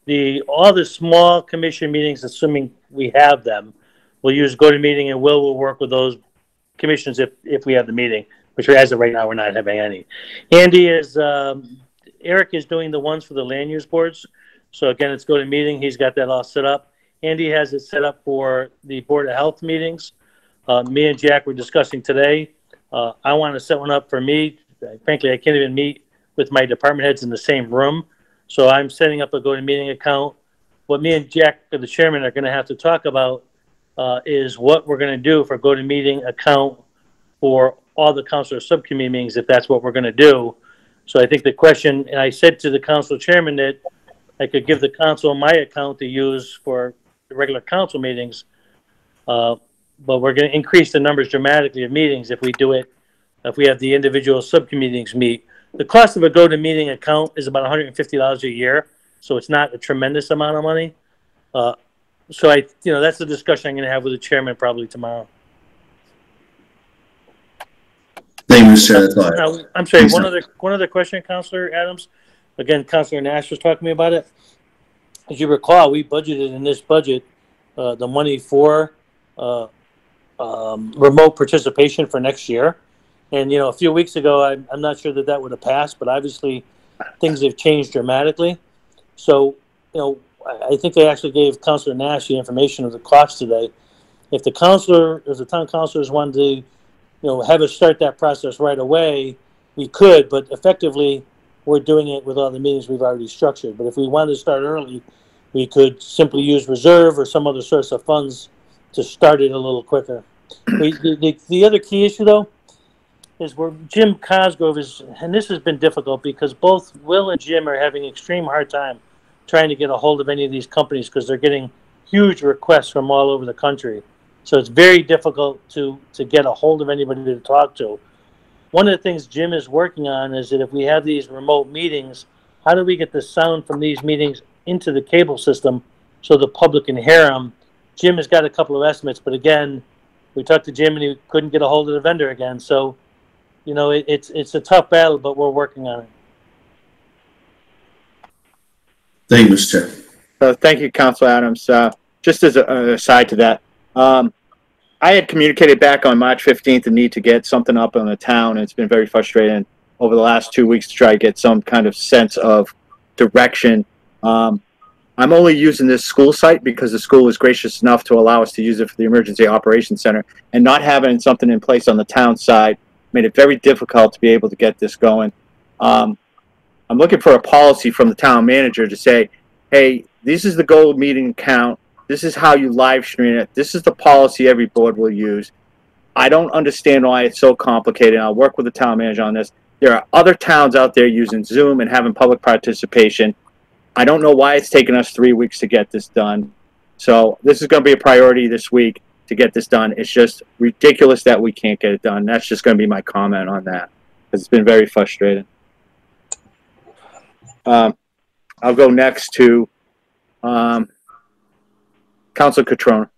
The, all the small commission meetings, assuming we have them, we'll use GoToMeeting and Will will work with those commissions if, if we have the meeting, which as of right now, we're not having any. Andy is, um, Eric is doing the ones for the land use boards. So again, it's GoToMeeting. He's got that all set up. Andy has it set up for the Board of Health meetings. Uh, me and Jack were discussing today. Uh, I want to set one up for me. Frankly, I can't even meet with my department heads in the same room. So I'm setting up a GoToMeeting account. What me and Jack, the chairman, are going to have to talk about uh, is what we're going to do for GoToMeeting account for all the council subcommittee meetings, if that's what we're going to do. So I think the question, and I said to the council chairman that I could give the council my account to use for regular council meetings. Uh, but we're gonna increase the numbers dramatically of meetings if we do it, if we have the individual subcommittees meet. The cost of a GoToMeeting account is about hundred and fifty dollars a year, so it's not a tremendous amount of money. Uh, so I, you know, that's the discussion I'm gonna have with the chairman probably tomorrow. Thank you, Mr. Chair, that's. I have. Now, I'm sorry, one other, one other question, Counselor Adams. Again, Counselor Nash was talking to me about it. As you recall, we budgeted in this budget, uh, the money for, uh, um, remote participation for next year. And, you know, a few weeks ago, I'm, I'm not sure that that would have passed, but obviously things have changed dramatically. So, you know, I, think they actually gave Counselor Nash the information of the cost today. If the counselor, if the town councilors wanted to, you know, have us start that process right away, we could, but effectively, we're doing it with all the meetings we've already structured. But if we wanted to start early, we could simply use reserve or some other source of funds to start it a little quicker. We, the, the other key issue though is where Jim Cosgrove is, and this has been difficult because both Will and Jim are having extreme hard time trying to get a hold of any of these companies because they're getting huge requests from all over the country. So it's very difficult to, to get a hold of anybody to talk to. One of the things Jim is working on is that if we have these remote meetings, how do we get the sound from these meetings into the cable system so the public can hear them? Jim has got a couple of estimates, but again, we talked to Jim and he couldn't get a hold of the vendor again. So, you know, it, it's it's a tough battle, but we're working on it. Thank you, Mr. Chair. Uh, thank you, Council Adams. Uh, just as a, an aside to that, um, I had communicated back on March 15th the need to get something up on the town, and it's been very frustrating over the last two weeks to try to get some kind of sense of direction. Um, I'm only using this school site because the school was gracious enough to allow us to use it for the Emergency Operations Center, and not having something in place on the town side made it very difficult to be able to get this going. Um, I'm looking for a policy from the town manager to say, hey, this is the goal meeting count. This is how you live stream it. This is the policy every board will use. I don't understand why it's so complicated. I'll work with the town manager on this. There are other towns out there using Zoom and having public participation. I don't know why it's taken us three weeks to get this done. So this is going to be a priority this week to get this done. It's just ridiculous that we can't get it done. That's just going to be my comment on that because it's been very frustrating. Um, I'll go next to um, Council Catrona.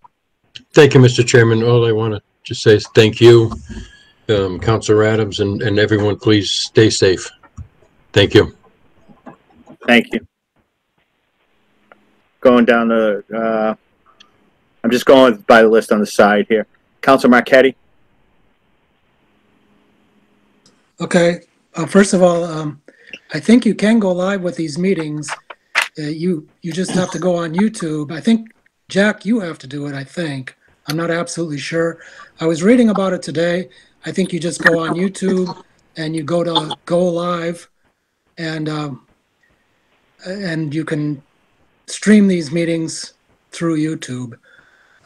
Thank you, Mr. Chairman. All I want to just say is thank you, um, Counselor Adams, and, and everyone, please stay safe. Thank you. Thank you. Going down the, uh, I'm just going by the list on the side here. Council Marquetti, Okay, uh, first of all, um, I think you can go live with these meetings. Uh, you, you just have to go on YouTube. I think, Jack, you have to do it, I think. I'm not absolutely sure. I was reading about it today. I think you just go on YouTube and you go to Go Live and, um, and you can stream these meetings through YouTube.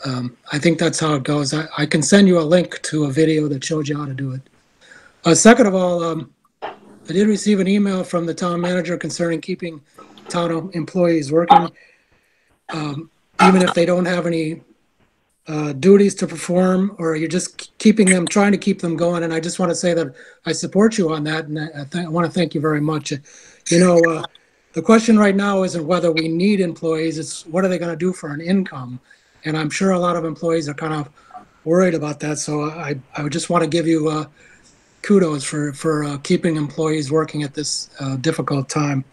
Um, I think that's how it goes. I, I can send you a link to a video that shows you how to do it. Uh, second of all, um, I did receive an email from the town manager concerning keeping town employees working, um, even if they don't have any uh, duties to perform, or you're just keeping them, trying to keep them going. And I just want to say that I support you on that, and I, I, want to thank you very much. You know, uh, the question right now isn't whether we need employees; it's what are they going to do for an income. And I'm sure a lot of employees are kind of worried about that. So I, I would just want to give you. Uh, kudos for for uh, keeping employees working at this uh, difficult time.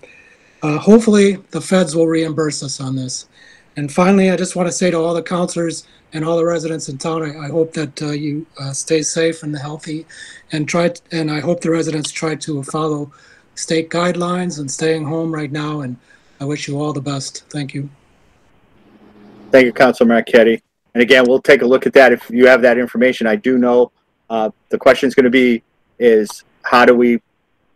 Uh, hopefully, the feds will reimburse us on this. And finally, I just want to say to all the counselors and all the residents in town, I, I hope that uh, you uh, stay safe and healthy, and try. t- and I hope the residents try to follow state guidelines and staying home right now. And I wish you all the best. Thank you. Thank you, Council Marquetti. And again, we'll take a look at that if you have that information. I do know uh, the question is going to be is how do we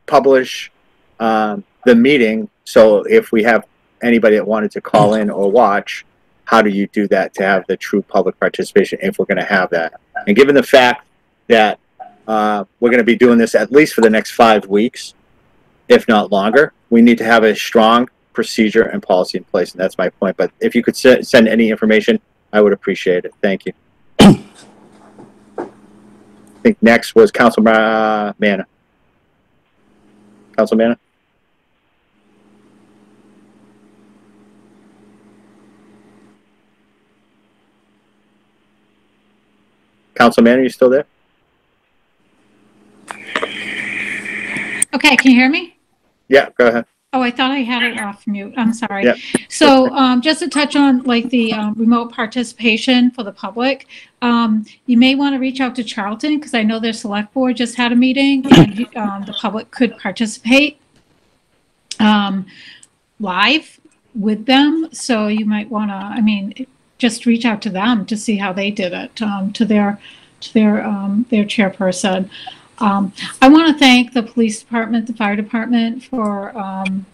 publish um, the meeting? So if we have anybody that wanted to call in or watch, how do you do that to have the true public participation if we're going to have that? And given the fact that uh, we're going to be doing this at least for the next five weeks, if not longer, we need to have a strong procedure and policy in place. And that's my point. But if you could se- send any information, I would appreciate it. Thank you. I think next was Council uh, Manna. Council Manna? Council Manna, you still there? Okay, can you hear me? Yeah, go ahead. Oh, I thought I had it off mute. I'm sorry. Yeah. So, um, just to touch on like the, um, remote participation for the public, um, you may want to reach out to Charlton because I know their select board just had a meeting and, um, the public could participate, um, live with them. So you might want to, I mean, just reach out to them to see how they did it, um, to their, to their, um, their chairperson. Um, I want to thank the police department, the fire department for, um,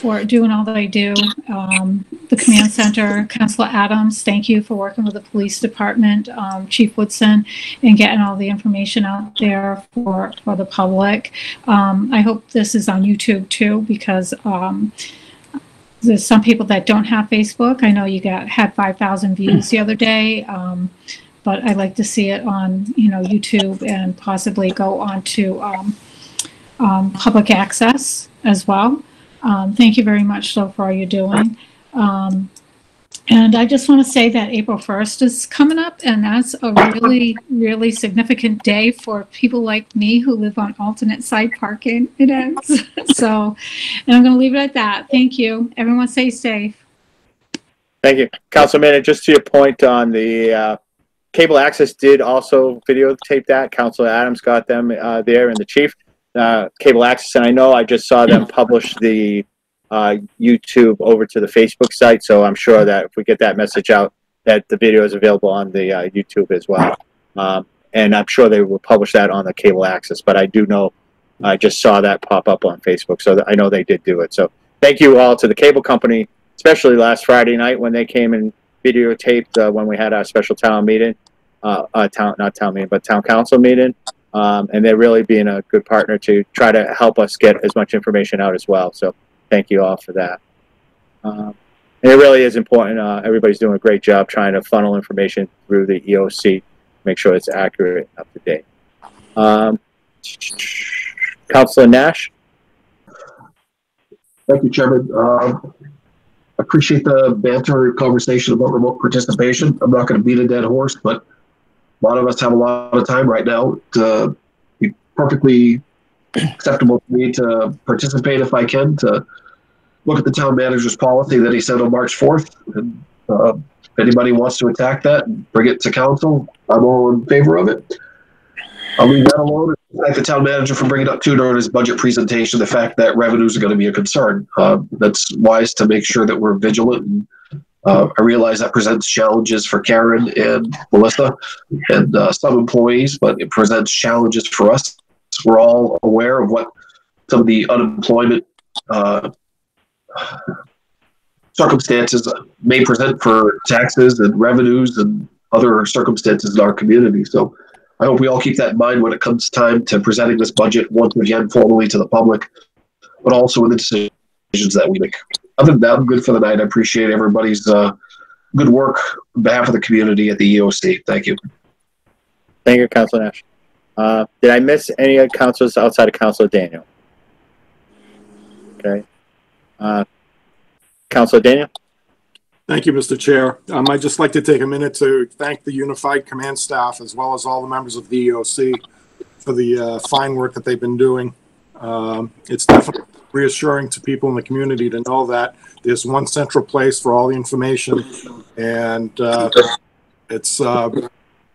for doing all that they do. Um, the command center, Councilor Adams, thank you for working with the police department, um, Chief Woodson, and getting all the information out there for, for the public. Um, I hope this is on YouTube too, because, um, there's some people that don't have Facebook. I know you got, had five thousand views the other day. But I'd like to see it on, you know, YouTube and possibly go on to, um, um, public access as well. Um, thank you very much, so for all you're doing. Um, and I just want to say that April 1st is coming up, and that's a really, really significant day for people like me who live on alternate side parking. It is. So, and I'm going to leave it at that. Thank you. Everyone stay safe. Thank you. Councilman, just to your point on the, uh, cable access did also videotape that. Councilor Adams got them, uh, there and the chief, uh, cable access. And I know I just saw them publish the, uh, YouTube over to the Facebook site. So I'm sure that if we get that message out, that the video is available on the, uh, YouTube as well. Um, and I'm sure they will publish that on the cable access, but I do know, I just saw that pop up on Facebook. So I know they did do it. So thank you all to the cable company, especially last Friday night when they came and videotaped uh, when we had our special town meeting, uh, uh, town, not town meeting, but town council meeting. Um, and they're really being a good partner to try to help us get as much information out as well. So thank you all for that. Um, and it really is important. Uh, everybody's doing a great job trying to funnel information through the EOC, make sure it's accurate, and up to date. Um, Councilor Nash? Thank you, Chairman. Um, appreciate the banter conversation about remote participation. I'm not going to beat a dead horse, but a lot of us have a lot of time right now. To be perfectly acceptable to me to participate if I can, to look at the town manager's policy that he said on March 4th. And uh, if anybody wants to attack that and bring it to council, I'm all in favor of it. I'll leave that alone. Thank the town manager for bringing up too during his budget presentation, the fact that revenues are going to be a concern. Uh, that's wise to make sure that we're vigilant. And, uh, I realize that presents challenges for Karen and Melissa and uh, some employees, but it presents challenges for us. We're all aware of what some of the unemployment uh, circumstances may present for taxes and revenues and other circumstances in our community. So I hope we all keep that in mind when it comes time to presenting this budget once again formally to the public, but also in the decisions that we make. Other than that, I'm good for the night. I appreciate everybody's uh, good work on behalf of the community at the EOC. Thank you. Thank you, Councilor Nash. Uh, did I miss any of councilors outside of Councilor Daniel? Okay. Uh, Councilor Daniel? Thank you, Mr. Chair. Um, I'd just like to take a minute to thank the Unified Command Staff as well as all the members of the EOC for the uh, fine work that they've been doing. Um, it's definitely reassuring to people in the community to know that there's one central place for all the information and uh, it's uh,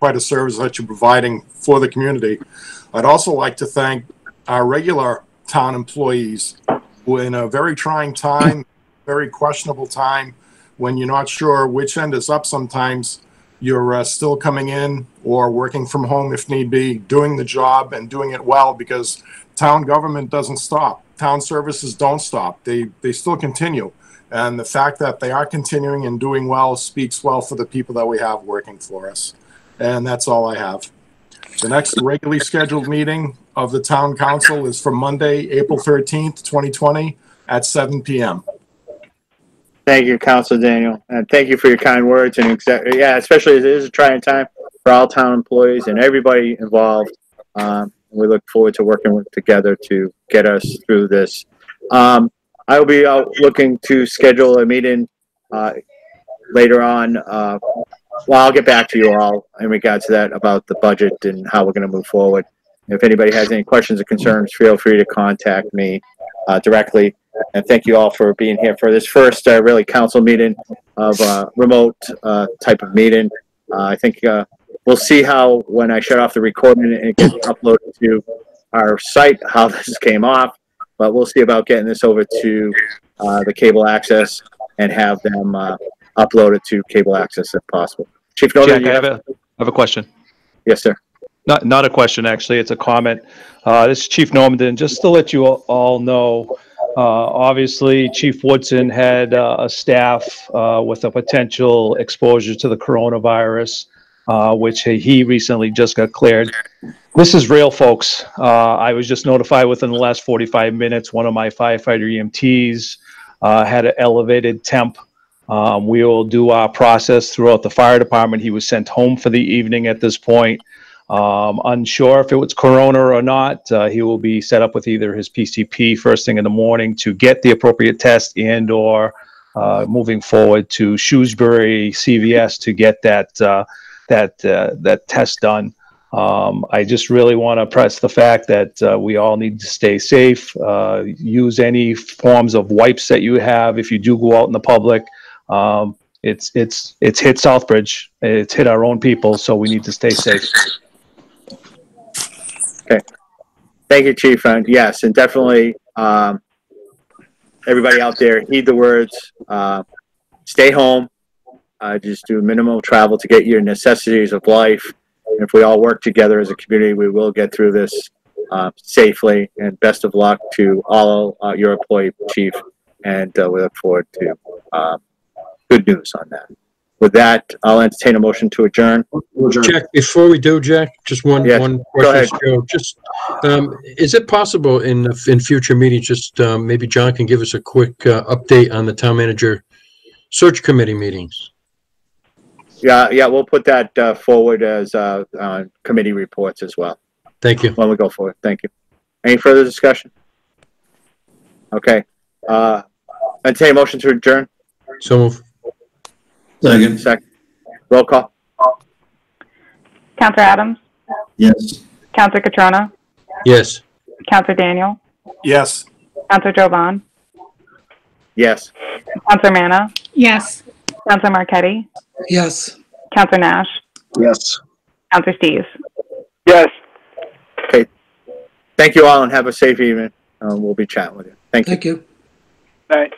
quite a service that you're providing for the community. I'd also like to thank our regular town employees who in a very trying time, very questionable time, when you're not sure which end is up sometimes, you're uh, still coming in or working from home if need be, doing the job and doing it well because town government doesn't stop. Town services don't stop. They, they still continue. And the fact that they are continuing and doing well speaks well for the people that we have working for us. And that's all I have. The next regularly scheduled meeting of the town council is for Monday, April 13th, 2020 at 7 PM. Thank you, Councilor Daniel, and thank you for your kind words and exa- yeah, especially as it is a trying time for all town employees and everybody involved. Um, we look forward to working with, together to get us through this. Um, I will be out looking to schedule a meeting, uh, later on, uh, well, I'll get back to you all in regards to that about the budget and how we're gonna move forward. If anybody has any questions or concerns, feel free to contact me, uh, directly. And thank you all for being here for this first, uh, really council meeting of, uh, remote, uh, type of meeting. Uh, I think, uh, we'll see how, when I shut off the recording and it gets uploaded to our site, how this came off. But we'll see about getting this over to, uh, the cable access and have them, uh, upload it to cable access if possible. Chief Nolan, Jack, I have a, I have a question. yes, sir. Not, not a question, actually, it's a comment. Uh, this is Chief Normandin, just to let you all- know, obviously Chief Woodson had uh, a staff, uh, with a potential exposure to the coronavirus, uh, which he recently just got cleared. This is real, folks. Uh, I was just notified within the last 45 minutes, one of my firefighter EMTs, uh, had an elevated temp. Um, we will do our process throughout the fire department. He was sent home for the evening at this point. Um, unsure if it was corona or not. Uh, he will be set up with either his PCP first thing in the morning to get the appropriate test and or uh, moving forward to Shrewsbury CVS to get that uh, that uh, that test done. Um, I just really want to press the fact that uh, we all need to stay safe. Uh, use any forms of wipes that you have if you do go out in the public. Um, it's it's it's hit Southbridge. It's hit our own people, so we need to stay safe. Thank you, Chief. And yes, and definitely, um, everybody out there, heed the words, uh, stay home. Uh, just do minimal travel to get your necessities of life. And if we all work together as a community, we will get through this, uh, safely. And best of luck to all, uh, your employee chief. And, uh, we look forward to, uh, good news on that. With that, I'll entertain a motion to adjourn. Jack, before we do, Jack, just one, Yes, one go question, Joe. Just, um, is it possible in, in future meetings, just, um, maybe John can give us a quick, uh, update on the town manager search committee meetings? Yeah, yeah, we'll put that, uh, forward as, uh, uh, committee reports as well. Thank you. When we go forward. Thank you. Any further discussion? Okay, uh, entertain a motion to adjourn. So move. Second. Second. Roll call. Counselor Adams, Yes. Counselor Catrona, Yes. Counselor Daniel, Yes. Counselor Jovan, Yes. Counselor Manna, Yes. Counselor Marquetti, Yes. Counselor Nash, Yes. Counselor Steves. Yes. Okay. Thank you all and have a safe evening. Uh, we'll be chatting with you. Thank you. Thank you. All right.